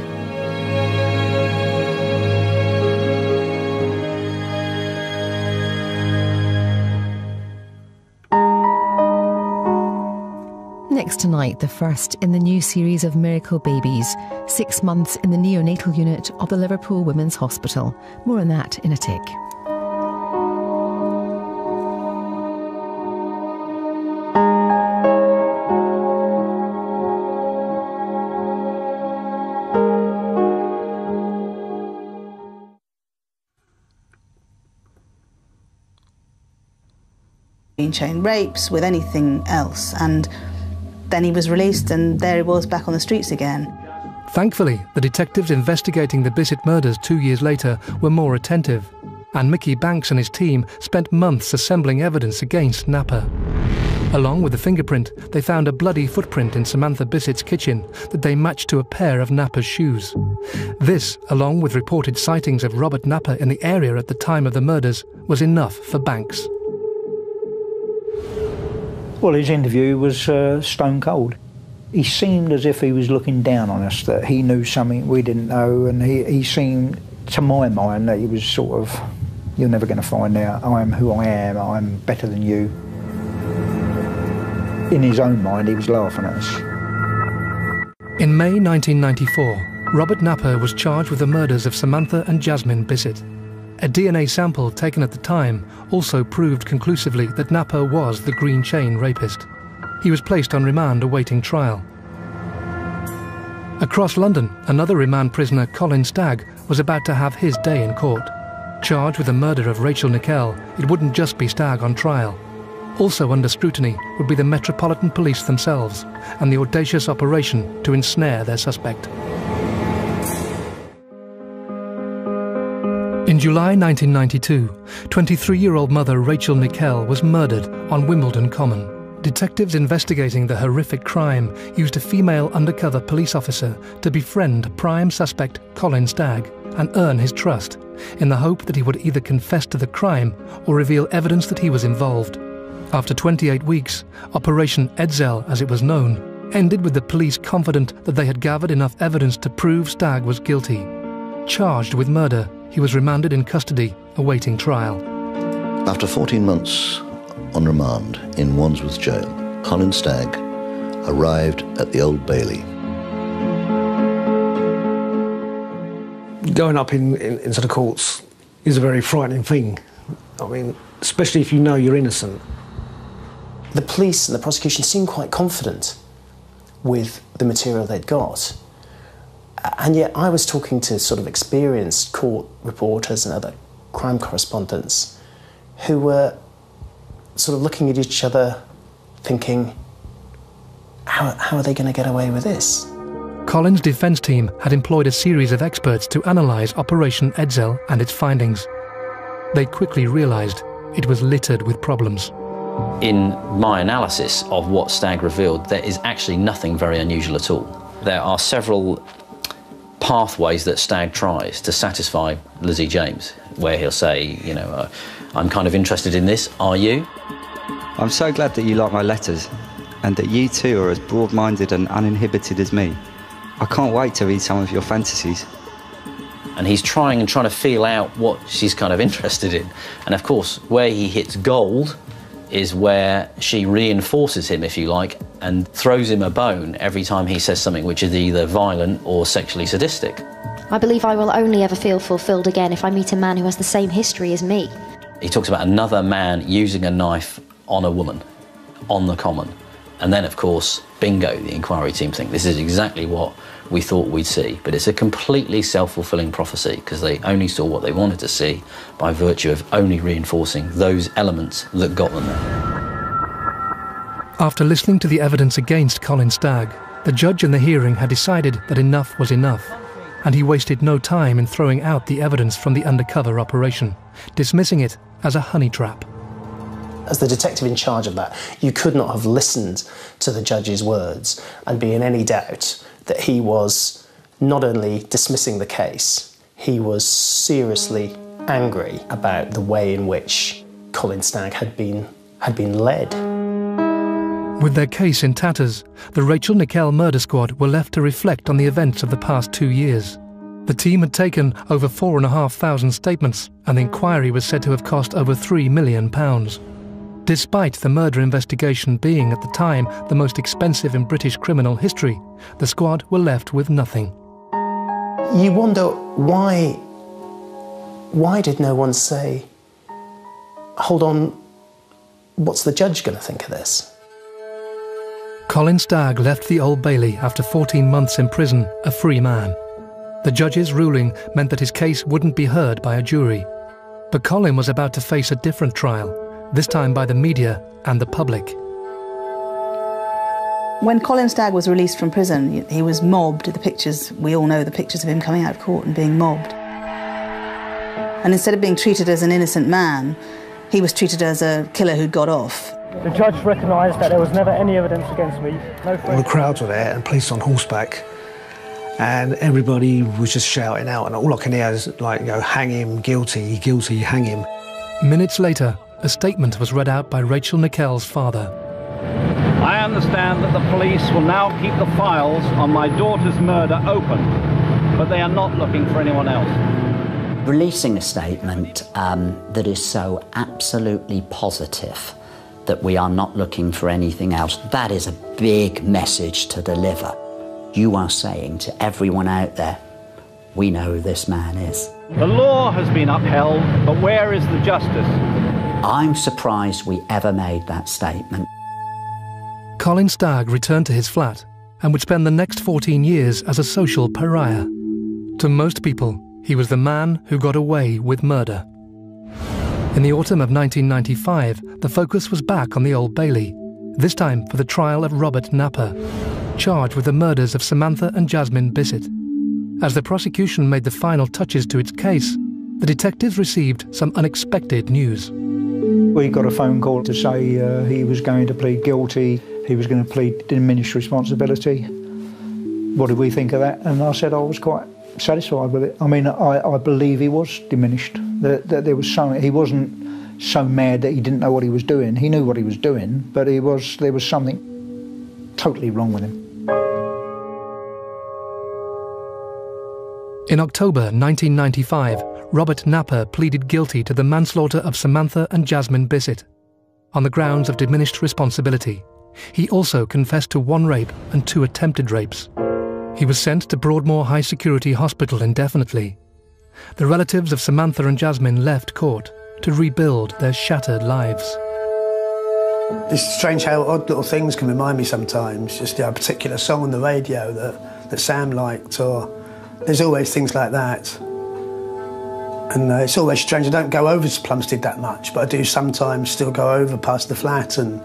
Next tonight, the first in the new series of Miracle Babies, six months in the neonatal unit of the Liverpool Women's Hospital. More on that in a tick. Chain rapes, with anything else. And then he was released, and there he was back on the streets again. Thankfully, the detectives investigating the Bissett murders two years later were more attentive, and Mickey Banks and his team spent months assembling evidence against Napper. Along with the fingerprint, they found a bloody footprint in Samantha Bissett's kitchen that they matched to a pair of Napper's shoes. This, along with reported sightings of Robert Napper in the area at the time of the murders, was enough for Banks. Well, his interview was uh, stone cold. He seemed as if he was looking down on us, that he knew something we didn't know, and he, he seemed, to my mind, that he was sort of, you're never going to find out. I am who I am, I'm better than you. In his own mind, he was laughing at us. In May 1994, Robert Napper was charged with the murders of Samantha and Jasmine Bissett. A DNA sample taken at the time also proved conclusively that Napper was the green chain rapist. He was placed on remand awaiting trial. Across London, another remand prisoner, Colin Stagg, was about to have his day in court. Charged with the murder of Rachel Nickell, it wouldn't just be Stagg on trial. Also under scrutiny would be the Metropolitan Police themselves and the audacious operation to ensnare their suspect. In July 1992, 23-year-old mother Rachel Nickell was murdered on Wimbledon Common. Detectives investigating the horrific crime used a female undercover police officer to befriend prime suspect Colin Stagg and earn his trust, in the hope that he would either confess to the crime or reveal evidence that he was involved. After 28 weeks, Operation Edzell, as it was known, ended with the police confident that they had gathered enough evidence to prove Stagg was guilty. Charged with murder, he was remanded in custody, awaiting trial. After 14 months on remand in Wandsworth Jail, Colin Stagg arrived at the Old Bailey. Going up in, in, into the courts is a very frightening thing. I mean, especially if you know you're innocent. The police and the prosecution seemed quite confident with the material they'd got. And yet, I was talking to sort of experienced court reporters and other crime correspondents who were sort of looking at each other, thinking, how, how are they going to get away with this? Colin's defence team had employed a series of experts to analyse Operation Edzell and its findings. They quickly realised it was littered with problems. In my analysis of what Stagg revealed, there is actually nothing very unusual at all. There are several pathways that Stagg tries to satisfy Lizzie James, where he'll say, you know, uh, I'm kind of interested in this, are you? I'm so glad that you like my letters and that you too are as broad minded and uninhibited as me. I can't wait to read some of your fantasies. And he's trying and trying to feel out what she's kind of interested in. And of course, where he hits gold is where she reinforces him, if you like, and throws him a bone every time he says something which is either violent or sexually sadistic. I believe I will only ever feel fulfilled again if I meet a man who has the same history as me. He talks about another man using a knife on a woman on the common. And then, of course, bingo, the inquiry team think this is exactly what we thought we'd see. But it's a completely self fulfilling prophecy because they only saw what they wanted to see by virtue of only reinforcing those elements that got them there. After listening to the evidence against Colin Stagg, the judge in the hearing had decided that enough was enough, and he wasted no time in throwing out the evidence from the undercover operation, dismissing it as a honey trap as the detective in charge of that, you could not have listened to the judge's words and be in any doubt that he was not only dismissing the case, he was seriously angry about the way in which Colin Stagg had been, had been led. With their case in tatters, the Rachel Nickell murder squad were left to reflect on the events of the past two years. The team had taken over four and a half thousand statements, and the inquiry was said to have cost over three million pounds. Despite the murder investigation being at the time the most expensive in British criminal history, the squad were left with nothing. You wonder why why did no one say hold on what's the judge going to think of this? Colin Stagg left the Old Bailey after 14 months in prison, a free man. The judge's ruling meant that his case wouldn't be heard by a jury. But Colin was about to face a different trial, this time by the media and the public. When Colin Stagg was released from prison, he was mobbed. The pictures, we all know the pictures of him coming out of court and being mobbed. And instead of being treated as an innocent man, he was treated as a killer who'd got off. The judge recognised that there was never any evidence against me. No all the crowds were there and police on horseback and everybody was just shouting out and all I can hear is like, you know, hang him, guilty, guilty, hang him. Minutes later, a statement was read out by Rachel Nickell's father. I understand that the police will now keep the files on my daughter's murder open, but they are not looking for anyone else. Releasing a statement um, that is so absolutely positive that we are not looking for anything else, that is a big message to deliver. You are saying to everyone out there, we know who this man is. The law has been upheld, but where is the justice? I'm surprised we ever made that statement. Colin Stagg returned to his flat and would spend the next 14 years as a social pariah. To most people, he was the man who got away with murder. In the autumn of 1995, the focus was back on the Old Bailey, this time for the trial of Robert Napper, charged with the murders of Samantha and Jasmine Bissett. As the prosecution made the final touches to its case, the detectives received some unexpected news. We got a phone call to say uh, he was going to plead guilty, he was going to plead diminished responsibility. What did we think of that? And I said I was quite satisfied with it. I mean, I, I believe he was diminished. That, that there was so he wasn't so mad that he didn't know what he was doing. He knew what he was doing, but he was there was something totally wrong with him. In October 1995, Robert Napper pleaded guilty to the manslaughter of Samantha and Jasmine Bissett on the grounds of diminished responsibility. He also confessed to one rape and two attempted rapes. He was sent to Broadmoor High Security Hospital indefinitely. The relatives of Samantha and Jasmine left court to rebuild their shattered lives. It's strange how odd little things can remind me sometimes. Just a particular song on the radio that, that Sam liked, or there's always things like that. And uh, it's always strange. I don't go over to Plumstead that much, but I do sometimes still go over past the flat, and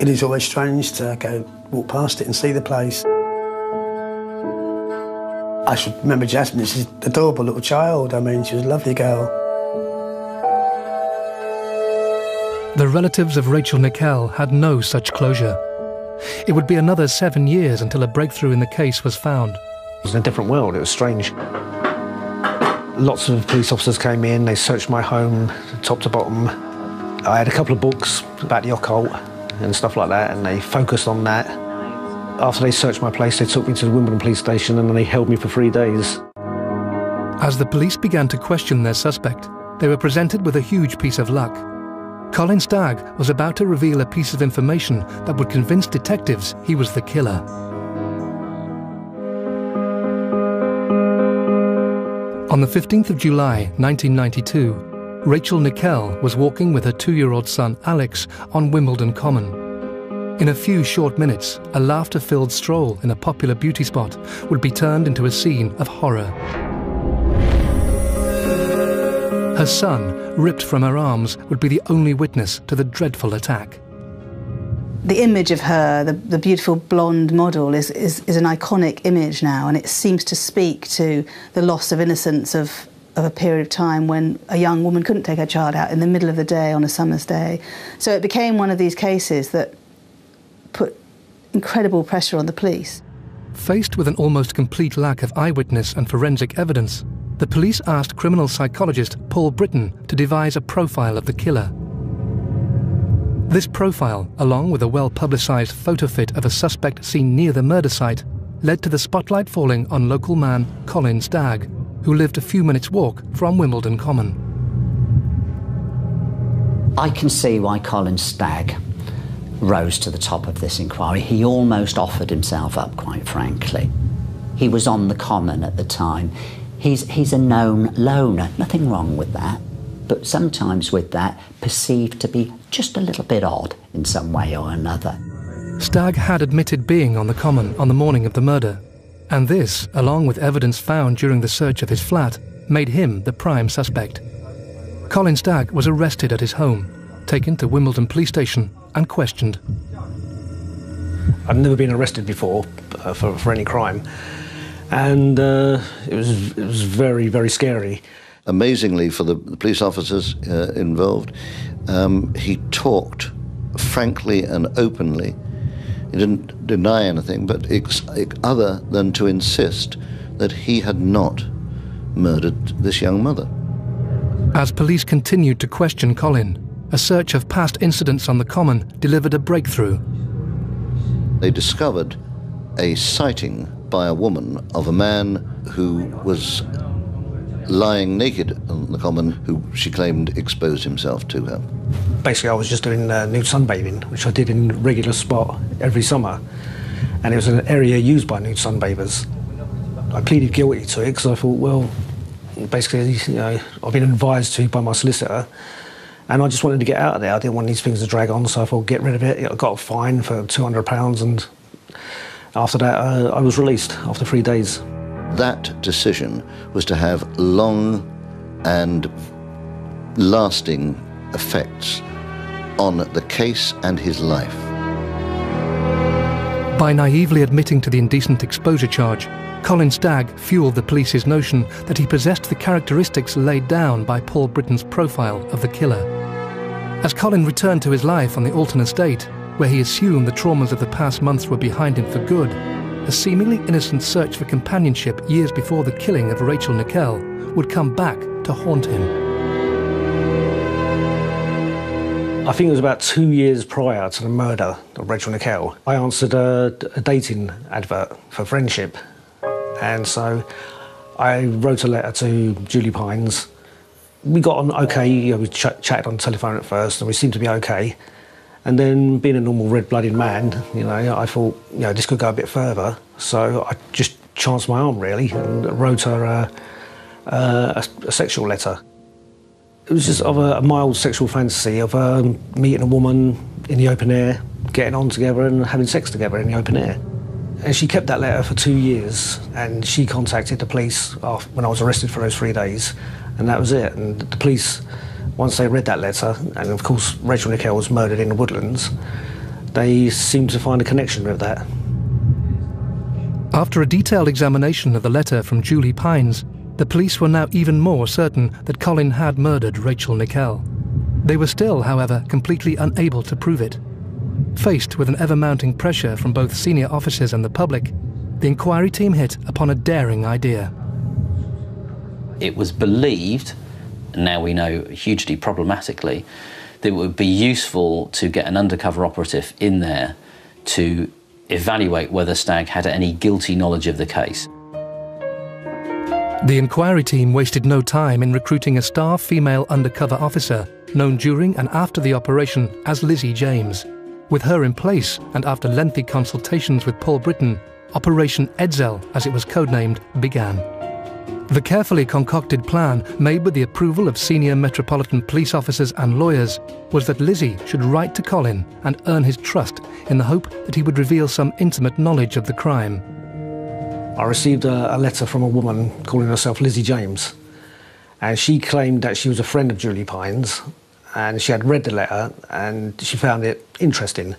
it is always strange to go walk past it and see the place. I should remember Jasmine. She's an adorable little child. I mean, she was a lovely girl. The relatives of Rachel Nickell had no such closure. It would be another seven years until a breakthrough in the case was found. It was in a different world. It was strange. Lots of police officers came in, they searched my home top to bottom. I had a couple of books about the occult and stuff like that, and they focused on that. After they searched my place, they took me to the Wimbledon police station and they held me for three days. As the police began to question their suspect, they were presented with a huge piece of luck. Colin Stagg was about to reveal a piece of information that would convince detectives he was the killer. On the 15th of July 1992, Rachel Nickell was walking with her two-year-old son Alex on Wimbledon Common. In a few short minutes, a laughter-filled stroll in a popular beauty spot would be turned into a scene of horror. Her son, ripped from her arms, would be the only witness to the dreadful attack the image of her, the, the beautiful blonde model, is, is, is an iconic image now, and it seems to speak to the loss of innocence of, of a period of time when a young woman couldn't take her child out in the middle of the day on a summer's day. So it became one of these cases that put incredible pressure on the police. Faced with an almost complete lack of eyewitness and forensic evidence, the police asked criminal psychologist Paul Britton to devise a profile of the killer. This profile, along with a well publicised photo fit of a suspect seen near the murder site, led to the spotlight falling on local man Colin Stagg, who lived a few minutes' walk from Wimbledon Common. I can see why Colin Stagg rose to the top of this inquiry. He almost offered himself up, quite frankly. He was on the common at the time. He's, he's a known loner, nothing wrong with that but sometimes with that perceived to be just a little bit odd in some way or another. Stagg had admitted being on the common on the morning of the murder, and this, along with evidence found during the search of his flat, made him the prime suspect. Colin Stagg was arrested at his home, taken to Wimbledon police station, and questioned. I've never been arrested before uh, for, for any crime, and uh, it was it was very very scary amazingly for the, the police officers uh, involved, um, he talked frankly and openly. He didn't deny anything, but ex- other than to insist that he had not murdered this young mother. As police continued to question Colin, a search of past incidents on the Common delivered a breakthrough. They discovered a sighting by a woman of a man who was lying naked on the common, who she claimed exposed himself to her. Basically, I was just doing uh, nude sunbathing, which I did in a regular spot every summer, and it was an area used by nude sunbathers. I pleaded guilty to it because I thought, well, basically, you know, I've been advised to by my solicitor, and I just wanted to get out of there. I didn't want these things to drag on, so I thought, get rid of it. I got a fine for two hundred pounds, and After that, uh, I was released after three days. That decision was to have long and lasting effects on the case and his life. By naively admitting to the indecent exposure charge, Colin Stagg fueled the police's notion that he possessed the characteristics laid down by Paul Britton's profile of the killer. As Colin returned to his life on the Alton estate, where he assumed the traumas of the past months were behind him for good, a seemingly innocent search for companionship years before the killing of Rachel Nickell would come back to haunt him. I think it was about two years prior to the murder of Rachel Nickell. I answered a, a dating advert for friendship. And so I wrote a letter to Julie Pines. We got on okay, you know, we ch chatted on telephone at first and we seemed to be okay. And then being a normal red-blooded man, you know, I thought, you know, this could go a bit further. So I just chanced my arm really and wrote her a, a, a sexual letter. It was just of a, a mild sexual fantasy of um, meeting a woman in the open air, getting on together and having sex together in the open air. And she kept that letter for two years, and she contacted the police after, when I was arrested for those three days, and that was it. And the police, once they read that letter, and of course Rachel Nickell was murdered in the woodlands, they seemed to find a connection with that. After a detailed examination of the letter from Julie Pines, the police were now even more certain that Colin had murdered Rachel Nickell. They were still, however, completely unable to prove it. Faced with an ever mounting pressure from both senior officers and the public, the inquiry team hit upon a daring idea. It was believed, now we know hugely problematically, that it would be useful to get an undercover operative in there to evaluate whether Stagg had any guilty knowledge of the case. The inquiry team wasted no time in recruiting a star female undercover officer, known during and after the operation as Lizzie James. With her in place, and after lengthy consultations with Paul Britton, Operation Edzell, as it was codenamed, began. The carefully concocted plan, made with the approval of senior Metropolitan police officers and lawyers, was that Lizzie should write to Colin and earn his trust in the hope that he would reveal some intimate knowledge of the crime. I received a, a, letter from a woman calling herself Lizzie James, and she claimed that she was a friend of Julie Pines, and she had read the letter and she found it interesting,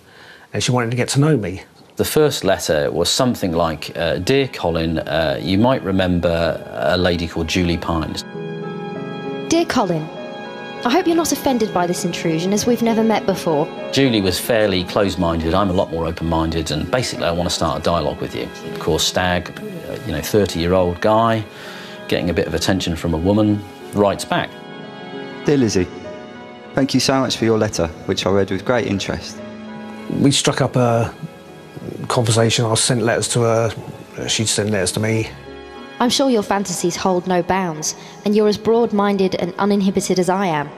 and she wanted to get to know me. The first letter was something like, uh, "Dear Colin, uh, you might remember a lady called Julie Pines." Dear Colin, I hope you're not offended by this intrusion, as we've never met before. Julie was fairly close minded. I'm a lot more open minded, and basically, I want to start a dialogue with you. Of course, Stagg, uh, you know, 30 year old guy, getting a bit of attention from a woman, writes back Dear Lizzie, thank you so much for your letter, which I read with great interest. We struck up a conversation. I sent letters to her, she'd send letters to me. I'm sure your fantasies hold no bounds, and you're as broad minded and uninhibited as I am.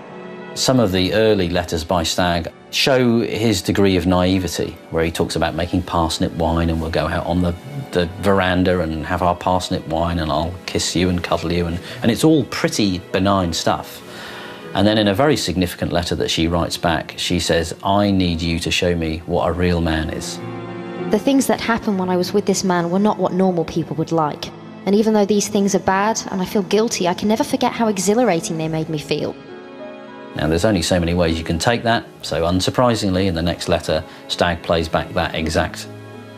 Some of the early letters by Stagg show his degree of naivety, where he talks about making parsnip wine and we'll go out on the, the veranda and have our parsnip wine and I'll kiss you and cuddle you, and, and it's all pretty benign stuff. And then in a very significant letter that she writes back, she says, I need you to show me what a real man is. The things that happened when I was with this man were not what normal people would like. And even though these things are bad and I feel guilty, I can never forget how exhilarating they made me feel. Now, there's only so many ways you can take that, so unsurprisingly, in the next letter, Stagg plays back that exact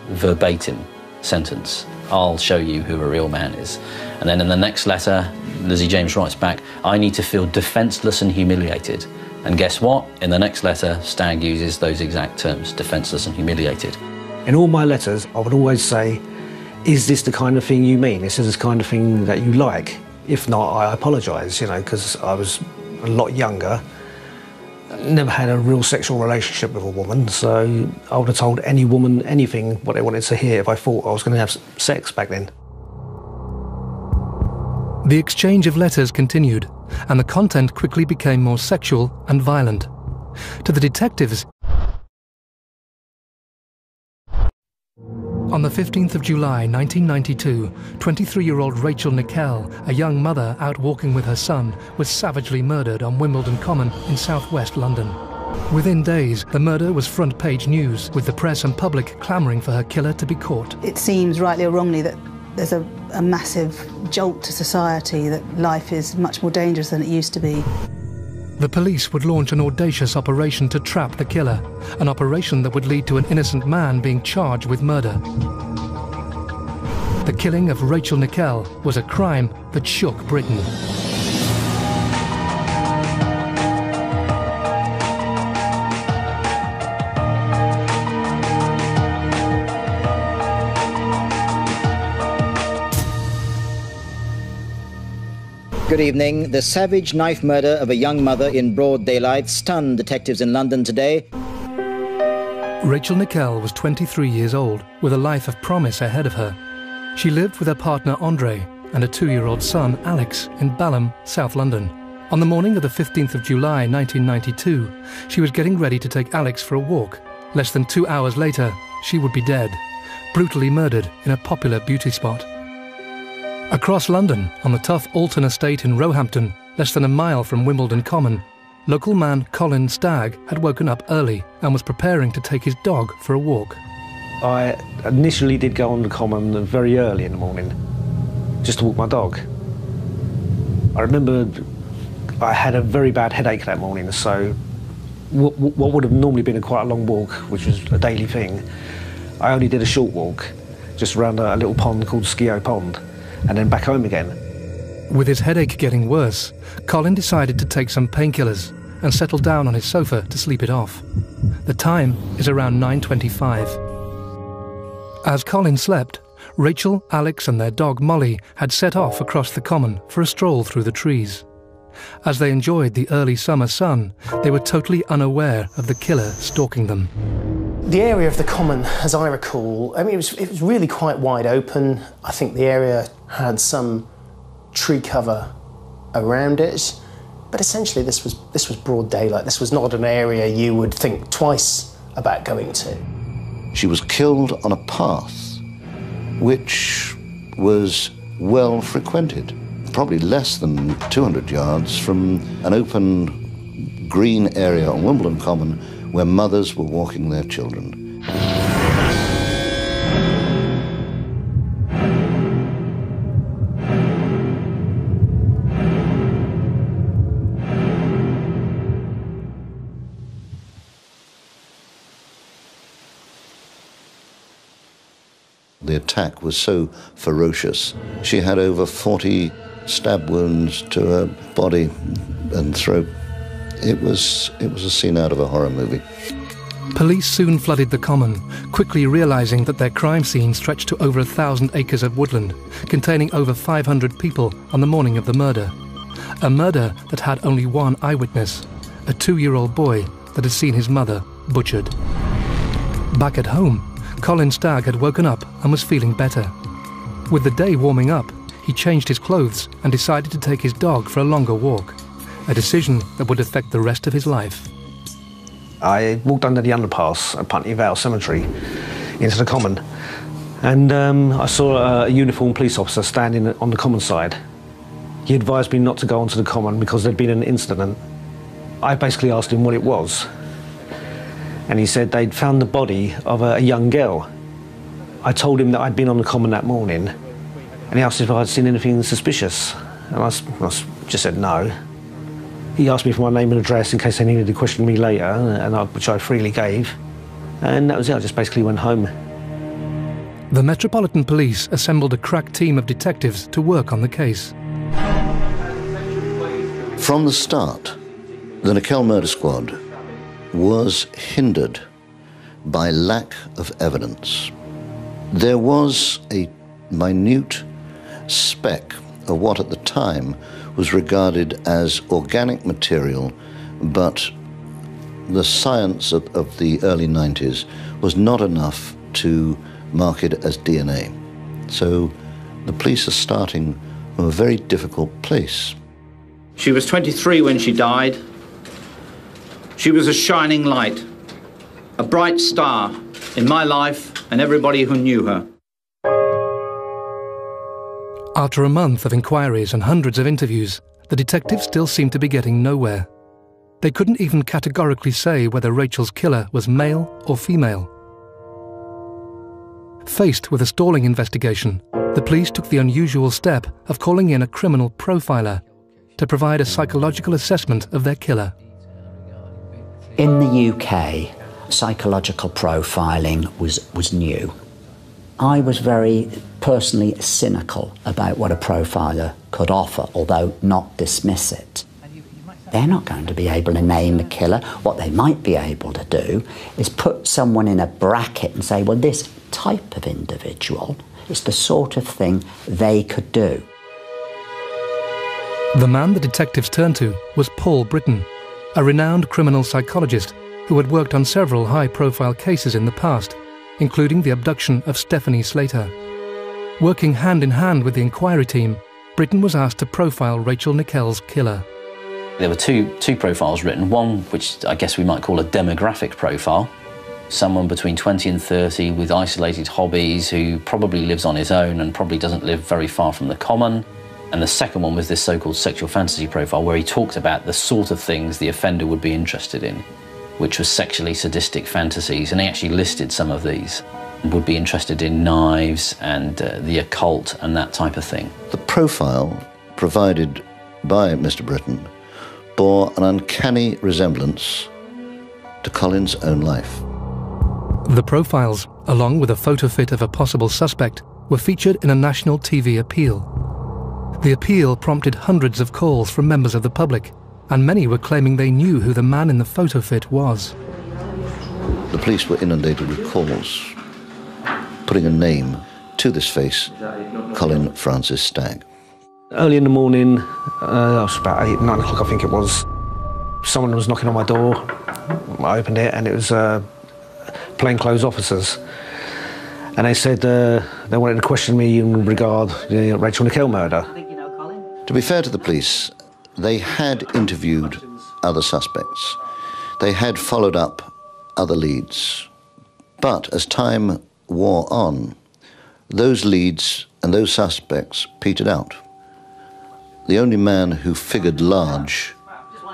verbatim sentence I'll show you who a real man is. And then in the next letter, Lizzie James writes back, I need to feel defenseless and humiliated. And guess what? In the next letter, Stagg uses those exact terms defenseless and humiliated. In all my letters, I would always say, is this the kind of thing you mean? Is this the kind of thing that you like? If not, I apologise, you know, because I was a lot younger, never had a real sexual relationship with a woman, so I would have told any woman anything what they wanted to hear if I thought I was going to have sex back then. The exchange of letters continued, and the content quickly became more sexual and violent. To the detectives, On the 15th of July 1992, 23-year-old Rachel Nickell, a young mother out walking with her son, was savagely murdered on Wimbledon Common in southwest London. Within days, the murder was front page news, with the press and public clamouring for her killer to be caught. It seems, rightly or wrongly, that there's a, a massive jolt to society, that life is much more dangerous than it used to be. The police would launch an audacious operation to trap the killer, an operation that would lead to an innocent man being charged with murder. The killing of Rachel Nickell was a crime that shook Britain. Good evening. The savage knife murder of a young mother in broad daylight stunned detectives in London today. Rachel Nickell was 23 years old, with a life of promise ahead of her. She lived with her partner Andre and a two year old son, Alex, in Balham, South London. On the morning of the 15th of July 1992, she was getting ready to take Alex for a walk. Less than two hours later, she would be dead, brutally murdered in a popular beauty spot. Across London, on the tough Alton estate in Roehampton, less than a mile from Wimbledon Common, local man Colin Stagg had woken up early and was preparing to take his dog for a walk. I initially did go on the common very early in the morning, just to walk my dog. I remember I had a very bad headache that morning, so what, would have normally been a quite a long walk, which was a daily thing, I only did a short walk, just around a, a little pond called Scio Pond and then back home again. With his headache getting worse, Colin decided to take some painkillers and settle down on his sofa to sleep it off. The time is around 9.25. As Colin slept, Rachel, Alex and their dog Molly had set off across the common for a stroll through the trees. As they enjoyed the early summer sun, they were totally unaware of the killer stalking them. The area of the common, as I recall, I mean, it was, it was really quite wide open. I think the area had some tree cover around it, but essentially this was, this was broad daylight. This was not an area you would think twice about going to. She was killed on a path which was well frequented, probably less than 200 yards from an open green area on Wimbledon Common where mothers were walking their children. The attack was so ferocious. She had over 40 stab wounds to her body and throat. It was, it was a scene out of a horror movie. Police soon flooded the common, quickly realizing that their crime scene stretched to over a thousand acres of woodland, containing over 500 people on the morning of the murder. A murder that had only one eyewitness, a two year old boy that had seen his mother butchered. Back at home, Colin Stagg had woken up and was feeling better. With the day warming up, he changed his clothes and decided to take his dog for a longer walk, a decision that would affect the rest of his life. I walked under the underpass at Putney Vale Cemetery into the common, and um, I saw a uniformed police officer standing on the common side. He advised me not to go onto the common because there'd been an incident. I basically asked him what it was, and he said they'd found the body of a, a young girl. I told him that I'd been on the common that morning, and he asked if I'd seen anything suspicious, and I, I just said no. He asked me for my name and address in case they needed to question me later, and I, which I freely gave. And that was it, I just basically went home. The Metropolitan Police assembled a crack team of detectives to work on the case. From the start, the Nickell murder squad was hindered by lack of evidence. There was a minute speck of what at the time was regarded as organic material, but the science of, of, the early 90s was not enough to mark it as DNA. So the police are starting from a very difficult place. She was 23 when she died. She was a shining light, a bright star in my life and everybody who knew her. After a month of inquiries and hundreds of interviews, the detectives still seemed to be getting nowhere. They couldn't even categorically say whether Rachel's killer was male or female. Faced with a stalling investigation, the police took the unusual step of calling in a criminal profiler to provide a psychological assessment of their killer. In the UK, psychological profiling was, was new. I was very personally cynical about what a profiler could offer, although not dismiss it. They're not going to be able to name the killer. What they might be able to do is put someone in a bracket and say, well, this type of individual is the sort of thing they could do. The man the detectives turned to was Paul Britton, a renowned criminal psychologist who had worked on several high profile cases in the past, including the abduction of Stephanie Slater. Working hand in hand with the inquiry team, Britton was asked to profile Rachel Nickell's killer. There were two, two profiles written, one which I guess we might call a demographic profile, someone between 20 and 30 with isolated hobbies who probably lives on his own and probably doesn't live very far from the common. And the second one was this so called sexual fantasy profile, where he talked about the sort of things the offender would be interested in, which was sexually sadistic fantasies. And he actually listed some of these. Would be interested in knives and uh, the occult and that type of thing. The profile provided by Mr. Britton bore an uncanny resemblance to Colin's own life. The profiles, along with a photo fit of a possible suspect, were featured in a national TV appeal. The appeal prompted hundreds of calls from members of the public, and many were claiming they knew who the man in the photo fit was. The police were inundated with calls, putting a name to this face, Colin Francis Stagg. Early in the morning, uh, it was about eight, nine o'clock, I think it was. Someone was knocking on my door. I opened it, and it was uh, plainclothes officers. And they said uh, they wanted to question me in regard to the Rachel Nickell murder. To be fair to the police, they had interviewed other suspects. They had followed up other leads. But as time wore on, those leads and those suspects petered out. The only man who figured large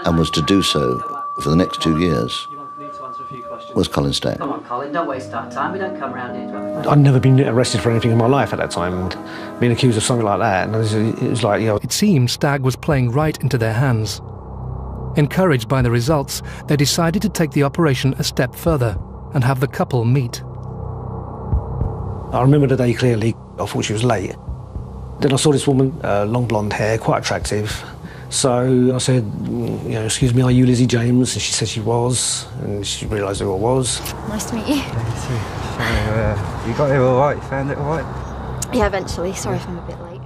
and was to do so for the next two years was Colin Stagg. Come on, Colin, don't waste our time. We don't come round here I'd never been arrested for anything in my life at that time, and being accused of something like that, and it was, it was like, you know. It seemed Stagg was playing right into their hands. Encouraged by the results, they decided to take the operation a step further and have the couple meet. I remember the day clearly. I thought she was late. Then I saw this woman, uh, long blonde hair, quite attractive. So I said, "Mm, you know, excuse me, are you Lizzie James? And she said she was, and she realised who I was. Nice to meet you. So, uh, you got here all right? You found it all right? Yeah, eventually. Sorry if I'm a bit late.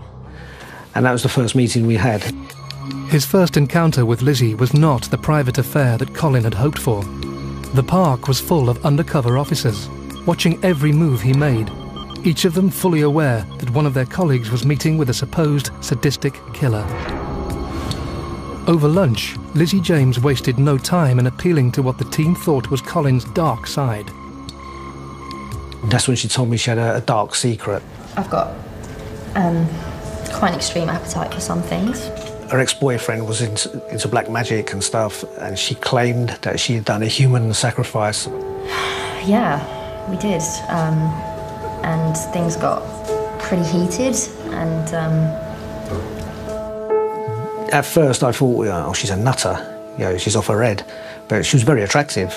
And that was the first meeting we had. His first encounter with Lizzie was not the private affair that Colin had hoped for. The park was full of undercover officers, watching every move he made, each of them fully aware that one of their colleagues was meeting with a supposed sadistic killer. Over lunch, Lizzie James wasted no time in appealing to what the team thought was Colin's dark side. That's when she told me she had a, a dark secret. I've got um, quite an extreme appetite for some things. Her ex-boyfriend was into, into black magic and stuff, and she claimed that she had done a human sacrifice. Yeah, we did. Um, and things got pretty heated, and um, At first, I thought, oh, she's a nutter. You know, she's off her head. But she was very attractive.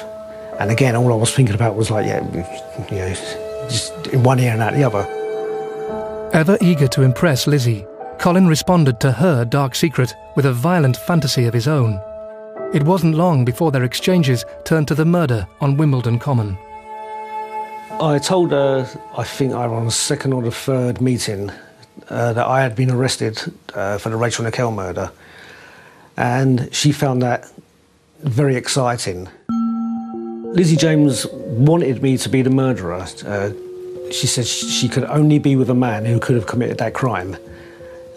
And again, all I was thinking about was like, yeah, you know, just in one ear and out the other. Ever eager to impress Lizzie, Colin responded to her dark secret with a violent fantasy of his own. It wasn't long before their exchanges turned to the murder on Wimbledon Common. I told her, I think I was on the second or the third meeting, uh, that I had been arrested uh, for the Rachel Nickell murder. And she found that very exciting. Lizzie James wanted me to be the murderer. Uh, she said she could only be with a man who could have committed that crime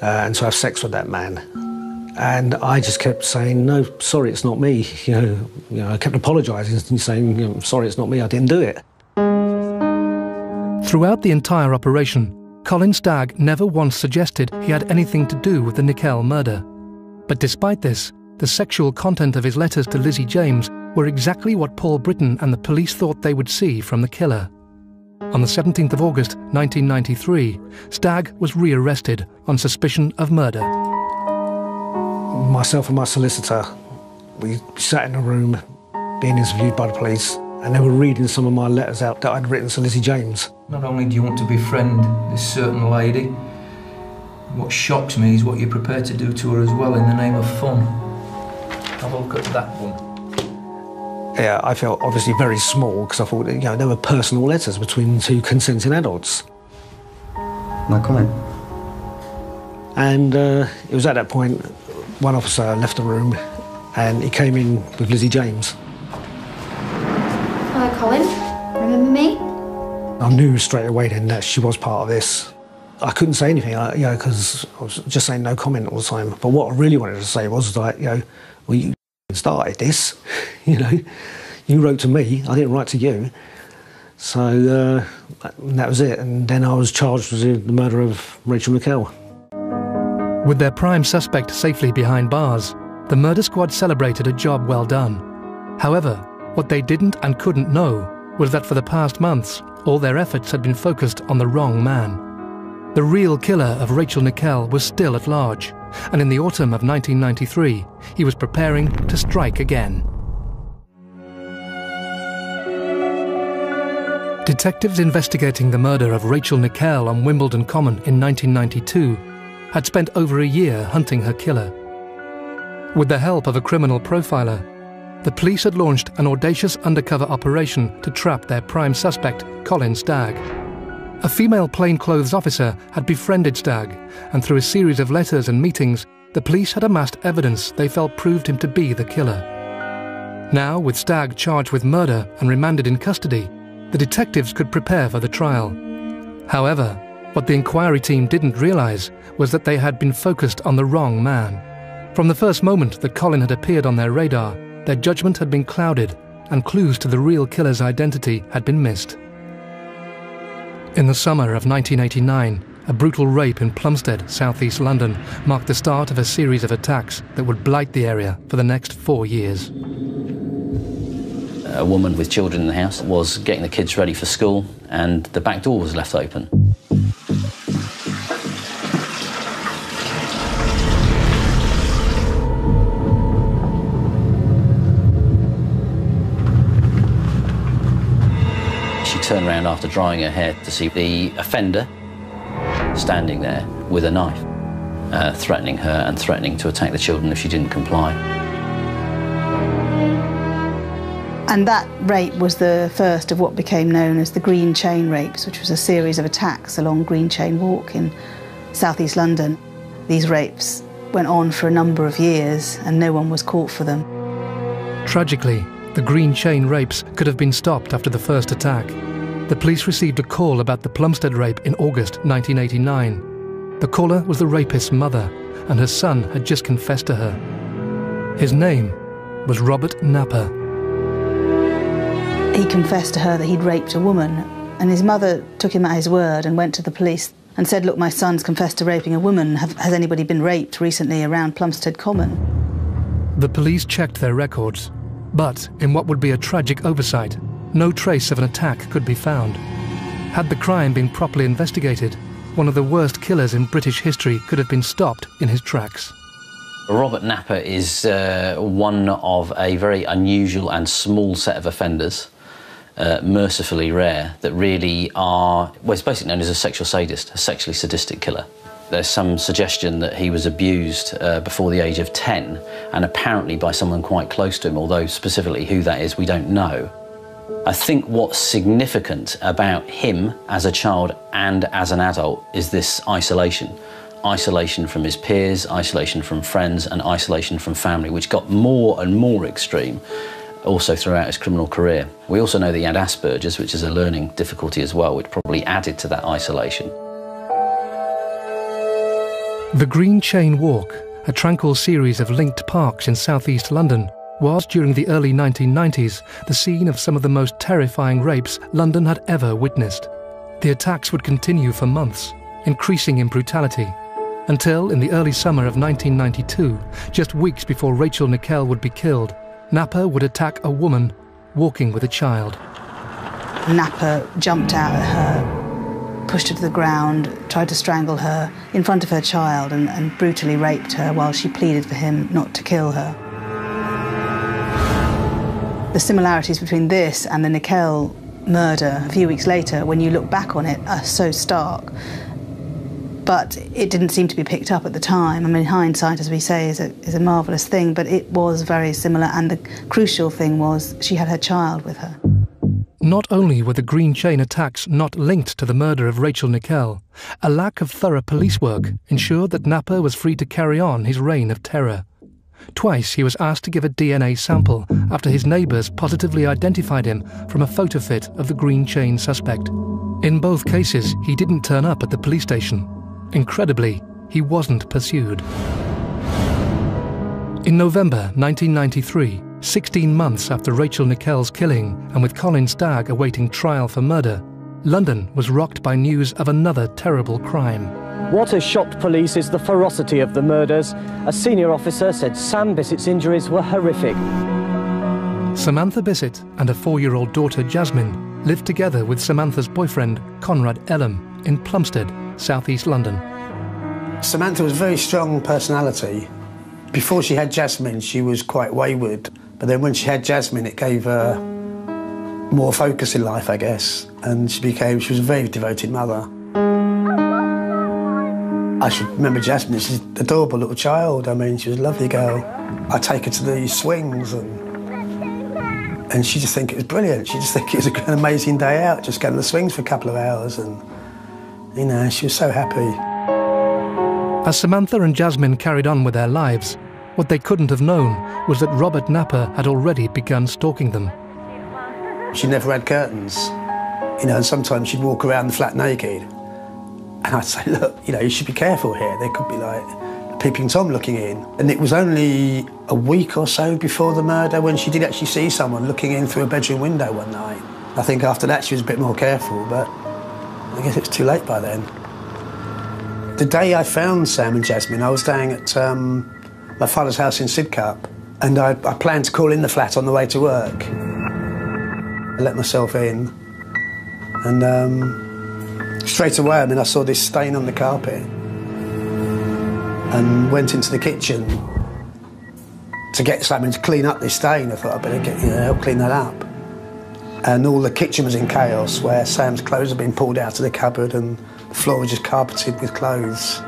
uh, and to have sex with that man. And I just kept saying, no, sorry, it's not me. You know, you know I kept apologising and saying, you know, sorry, it's not me, I didn't do it. Throughout the entire operation, Colin Stagg never once suggested he had anything to do with the Nickell murder. But despite this, the sexual content of his letters to Lizzie James were exactly what Paul Britton and the police thought they would see from the killer. On the 17th of August 1993, Stagg was rearrested on suspicion of murder. Myself and my solicitor, we sat in a room being interviewed by the police, and they were reading some of my letters out that I'd written to Lizzie James. Not only do you want to befriend this certain lady, what shocks me is what you're prepared to do to her as well in the name of fun. Have a look at that one. Yeah, I felt obviously very small because I thought, you know, there were personal letters between two consenting adults. No comment. And uh, it was at that point one officer left the room and he came in with Lizzie James. Hello, Colin. Remember me? I knew straight away then that she was part of this. I couldn't say anything, I, you know, because I was just saying no comment all the time. But what I really wanted to say was like, you know, well, you started this, you know, you wrote to me, I didn't write to you. So uh, that was it. And then I was charged with the murder of Rachel Nickell. With their prime suspect safely behind bars, the murder squad celebrated a job well done. However, what they didn't and couldn't know was that for the past months, all their efforts had been focused on the wrong man. The real killer of Rachel Nickell was still at large, and in the autumn of 1993, he was preparing to strike again. Detectives investigating the murder of Rachel Nickell on Wimbledon Common in 1992 had spent over a year hunting her killer. With the help of a criminal profiler, the police had launched an audacious undercover operation to trap their prime suspect, Colin Stagg. A female plainclothes officer had befriended Stagg, and through a series of letters and meetings, the police had amassed evidence they felt proved him to be the killer. Now, with Stagg charged with murder and remanded in custody, the detectives could prepare for the trial. However, what the inquiry team didn't realise was that they had been focused on the wrong man. From the first moment that Colin had appeared on their radar, their judgment had been clouded and clues to the real killer's identity had been missed. In the summer of 1989, a brutal rape in Plumstead, southeast London, marked the start of a series of attacks that would blight the area for the next four years. A woman with children in the house was getting the kids ready for school, and the back door was left open. She turned around after drying her hair to see the offender standing there with a knife, uh, threatening her and threatening to attack the children if she didn't comply. And that rape was the first of what became known as the Green Chain Rapes, which was a series of attacks along Green Chain Walk in southeast London. These rapes went on for a number of years and no one was caught for them. Tragically, the Green Chain rapes could have been stopped after the first attack. The police received a call about the Plumstead rape in August 1989. The caller was the rapist's mother, and her son had just confessed to her. His name was Robert Napper. He confessed to her that he'd raped a woman, and his mother took him at his word and went to the police and said, Look, my son's confessed to raping a woman. Have, has anybody been raped recently around Plumstead Common? The police checked their records, but in what would be a tragic oversight, no trace of an attack could be found. Had the crime been properly investigated, one of the worst killers in British history could have been stopped in his tracks. Robert Napper is uh, one of a very unusual and small set of offenders, uh, mercifully rare, that really are, well, it's basically known as a sexual sadist, a sexually sadistic killer. There's some suggestion that he was abused uh, before the age of 10, and apparently by someone quite close to him, although specifically who that is, we don't know. I think what's significant about him as a child and as an adult is this isolation. Isolation from his peers, isolation from friends, and isolation from family, which got more and more extreme also throughout his criminal career. We also know that he had Asperger's, which is a learning difficulty as well, which probably added to that isolation. The Green Chain Walk, a tranquil series of linked parks in southeast London, was during the early 1990s the scene of some of the most terrifying rapes London had ever witnessed. The attacks would continue for months, increasing in brutality. Until, in the early summer of 1992, just weeks before Rachel Nickell would be killed, Napper would attack a woman walking with a child. Napper jumped out at her, pushed her to the ground, tried to strangle her in front of her child, and, and brutally raped her while she pleaded for him not to kill her. The similarities between this and the Nickell murder a few weeks later, when you look back on it, are so stark. But it didn't seem to be picked up at the time. I mean, hindsight, as we say, is a, is a marvellous thing, but it was very similar. And the crucial thing was she had her child with her. Not only were the Green Chain attacks not linked to the murder of Rachel Nickell, a lack of thorough police work ensured that Napper was free to carry on his reign of terror. Twice he was asked to give a DNA sample after his neighbours positively identified him from a photo fit of the Green Chain suspect. In both cases, he didn't turn up at the police station. Incredibly, he wasn't pursued. In November 1993, 16 months after Rachel Nickell's killing and with Colin Stagg awaiting trial for murder, London was rocked by news of another terrible crime. What has shocked police is the ferocity of the murders. A senior officer said Sam Bissett's injuries were horrific. Samantha Bissett and her four year old daughter Jasmine lived together with Samantha's boyfriend Conrad Ellum in Plumstead, southeast London. Samantha was a very strong personality. Before she had Jasmine, she was quite wayward. But then when she had Jasmine, it gave her more focus in life, I guess. And she became, she was a very devoted mother. I should remember Jasmine, she's an adorable little child. I mean, she was a lovely girl. I take her to the swings and and she just think it was brilliant. She just think it was an amazing day out, just going to the swings for a couple of hours and, you know, she was so happy. As Samantha and Jasmine carried on with their lives, what they couldn't have known was that Robert Napper had already begun stalking them. She never had curtains, you know, and sometimes she'd walk around the flat naked. And I'd say, look, you know, you should be careful here. There could be like peeping Tom looking in. And it was only a week or so before the murder when she did actually see someone looking in through a bedroom window one night. I think after that she was a bit more careful, but I guess it was too late by then. The day I found Sam and Jasmine, I was staying at um, my father's house in Sidcup, and I, I planned to call in the flat on the way to work. I let myself in, and um, straight away, I mean, I saw this stain on the carpet, and went into the kitchen to get something to clean up this stain. I thought I'd better get, you know, help clean that up. And all the kitchen was in chaos, where Sam's clothes had been pulled out of the cupboard and the floor was just carpeted with clothes.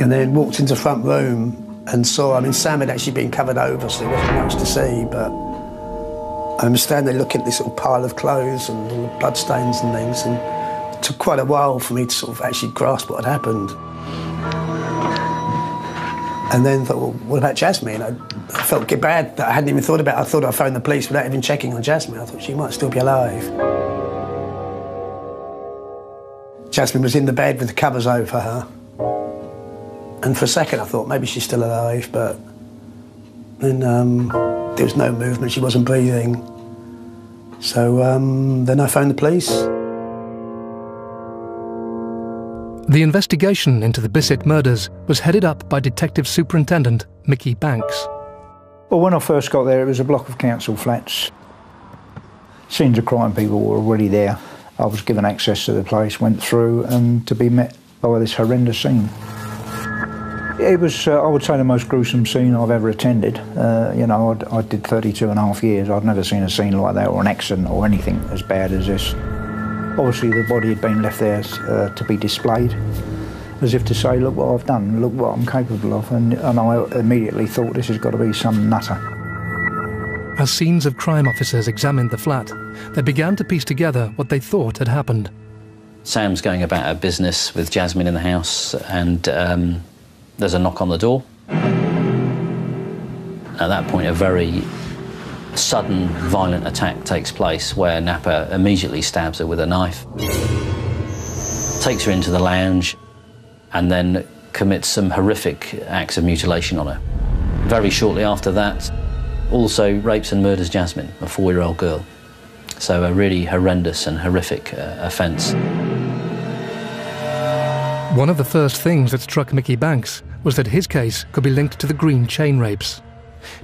And then walked into the front room and saw, I mean, Sam had actually been covered over, so there wasn't much to see, but I'm standing there looking at this little pile of clothes and all the bloodstains and things, and it took quite a while for me to sort of actually grasp what had happened. And then thought, well, what about Jasmine? I, I felt bad that I hadn't even thought about it. I thought I'd phone the police without even checking on Jasmine. I thought she might still be alive. Jasmine was in the bed with the covers over her. And for a second I thought maybe she's still alive, but then um, there was no movement, she wasn't breathing. So um, then I phoned the police. The investigation into the Bissett murders was headed up by Detective Superintendent Mickey Banks. Well, when I first got there, it was a block of council flats. Scenes of crime people were already there. I was given access to the place, went through, and to be met by this horrendous scene. It was, uh, I would say, the most gruesome scene I've ever attended. Uh, you know, I'd, I did 32 and a half years. I'd never seen a scene like that or an accident or anything as bad as this. Obviously, the body had been left there uh, to be displayed, as if to say, look what I've done, look what I'm capable of. And, and I immediately thought this has got to be some nutter. As scenes of crime officers examined the flat, they began to piece together what they thought had happened. Sam's going about her business with Jasmine in the house, and um, there's a knock on the door. At that point, a very sudden, violent attack takes place where Napper immediately stabs her with a knife, takes her into the lounge, and then commits some horrific acts of mutilation on her. Very shortly after that, also rapes and murders Jasmine, a four year old girl. So, a really horrendous and horrific uh, offence. One of the first things that struck Mickey Banks was that his case could be linked to the Green chain rapes.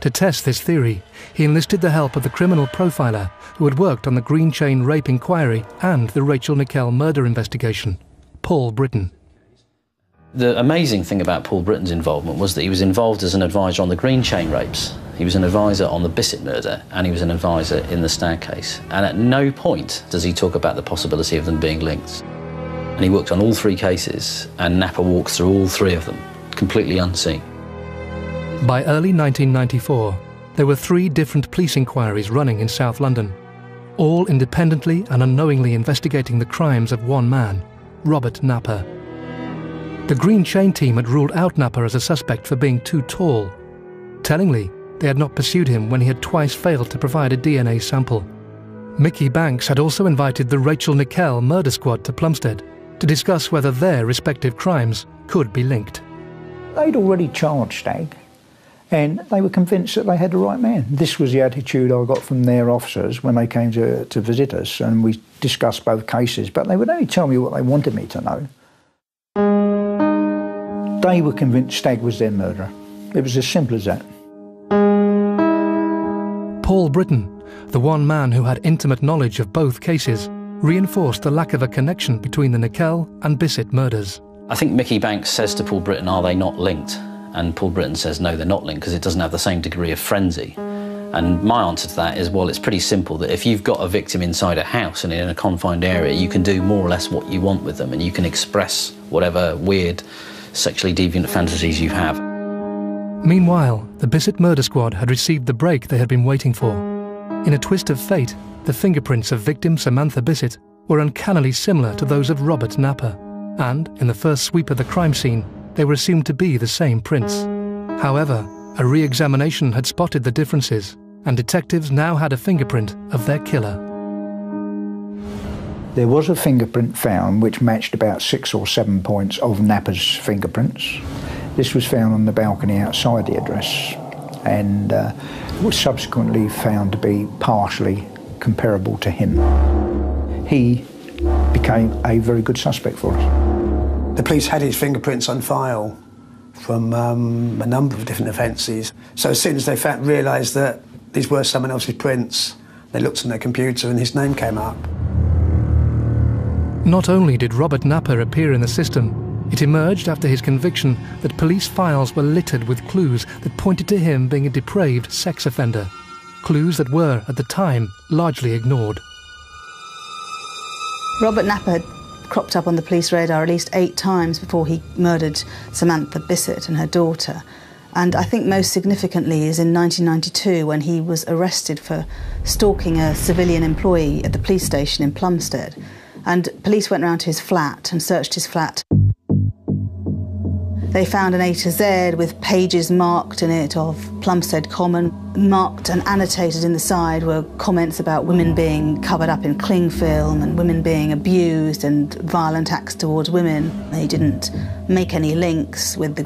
To test this theory, he enlisted the help of the criminal profiler who had worked on the Green Chain rape inquiry and the Rachel Nickell murder investigation, Paul Britton. The amazing thing about Paul Britton's involvement was that he was involved as an advisor on the Green Chain rapes. He was an advisor on the Bissett murder and he was an advisor in the Stagg case. And at no point does he talk about the possibility of them being linked. And he worked on all three cases, and Napper walks through all three of them, completely unseen. By early 1994, there were three different police inquiries running in South London, all independently and unknowingly investigating the crimes of one man, Robert Napper. The Green Chain team had ruled out Napper as a suspect for being too tall. Tellingly, they had not pursued him when he had twice failed to provide a DNA sample. Mickey Banks had also invited the Rachel Nickell murder squad to Plumstead to discuss whether their respective crimes could be linked. They'd already charged Stagg, and they were convinced that they had the right man. This was the attitude I got from their officers when they came to, to visit us, and we discussed both cases, but they would only tell me what they wanted me to know. They were convinced Stagg was their murderer. It was as simple as that. Paul Britton, the one man who had intimate knowledge of both cases, reinforced the lack of a connection between the Nickell and Bissett murders. I think Mickey Banks says to Paul Britton, Are they not linked? And Paul Britton says, No, they're not linked because it doesn't have the same degree of frenzy. And my answer to that is, well, it's pretty simple that if you've got a victim inside a house and in a confined area, you can do more or less what you want with them and you can express whatever weird sexually deviant fantasies you have. Meanwhile, the Bissett murder squad had received the break they had been waiting for. In a twist of fate, the fingerprints of victim Samantha Bissett were uncannily similar to those of Robert Napper, and in the first sweep of the crime scene, they were assumed to be the same prints. However, a re examination had spotted the differences, and detectives now had a fingerprint of their killer. There was a fingerprint found which matched about six or seven points of Napper's fingerprints. This was found on the balcony outside the address and uh, was subsequently found to be partially comparable to him. He became a very good suspect for us. The police had his fingerprints on file from um, a number of different offences. So as soon as they found, realised that these were someone else's prints, they looked on their computer and his name came up. Not only did Robert Napper appear in the system, it emerged after his conviction that police files were littered with clues that pointed to him being a depraved sex offender. Clues that were, at the time, largely ignored. Robert Napper had cropped up on the police radar at least eight times before he murdered Samantha Bissett and her daughter. And I think most significantly is in 1992 when he was arrested for stalking a civilian employee at the police station in Plumstead. And police went round to his flat and searched his flat. They found an A to Z with pages marked in it of Plumstead Common. Marked and annotated in the side were comments about women being covered up in cling film and women being abused and violent acts towards women. They didn't make any links with the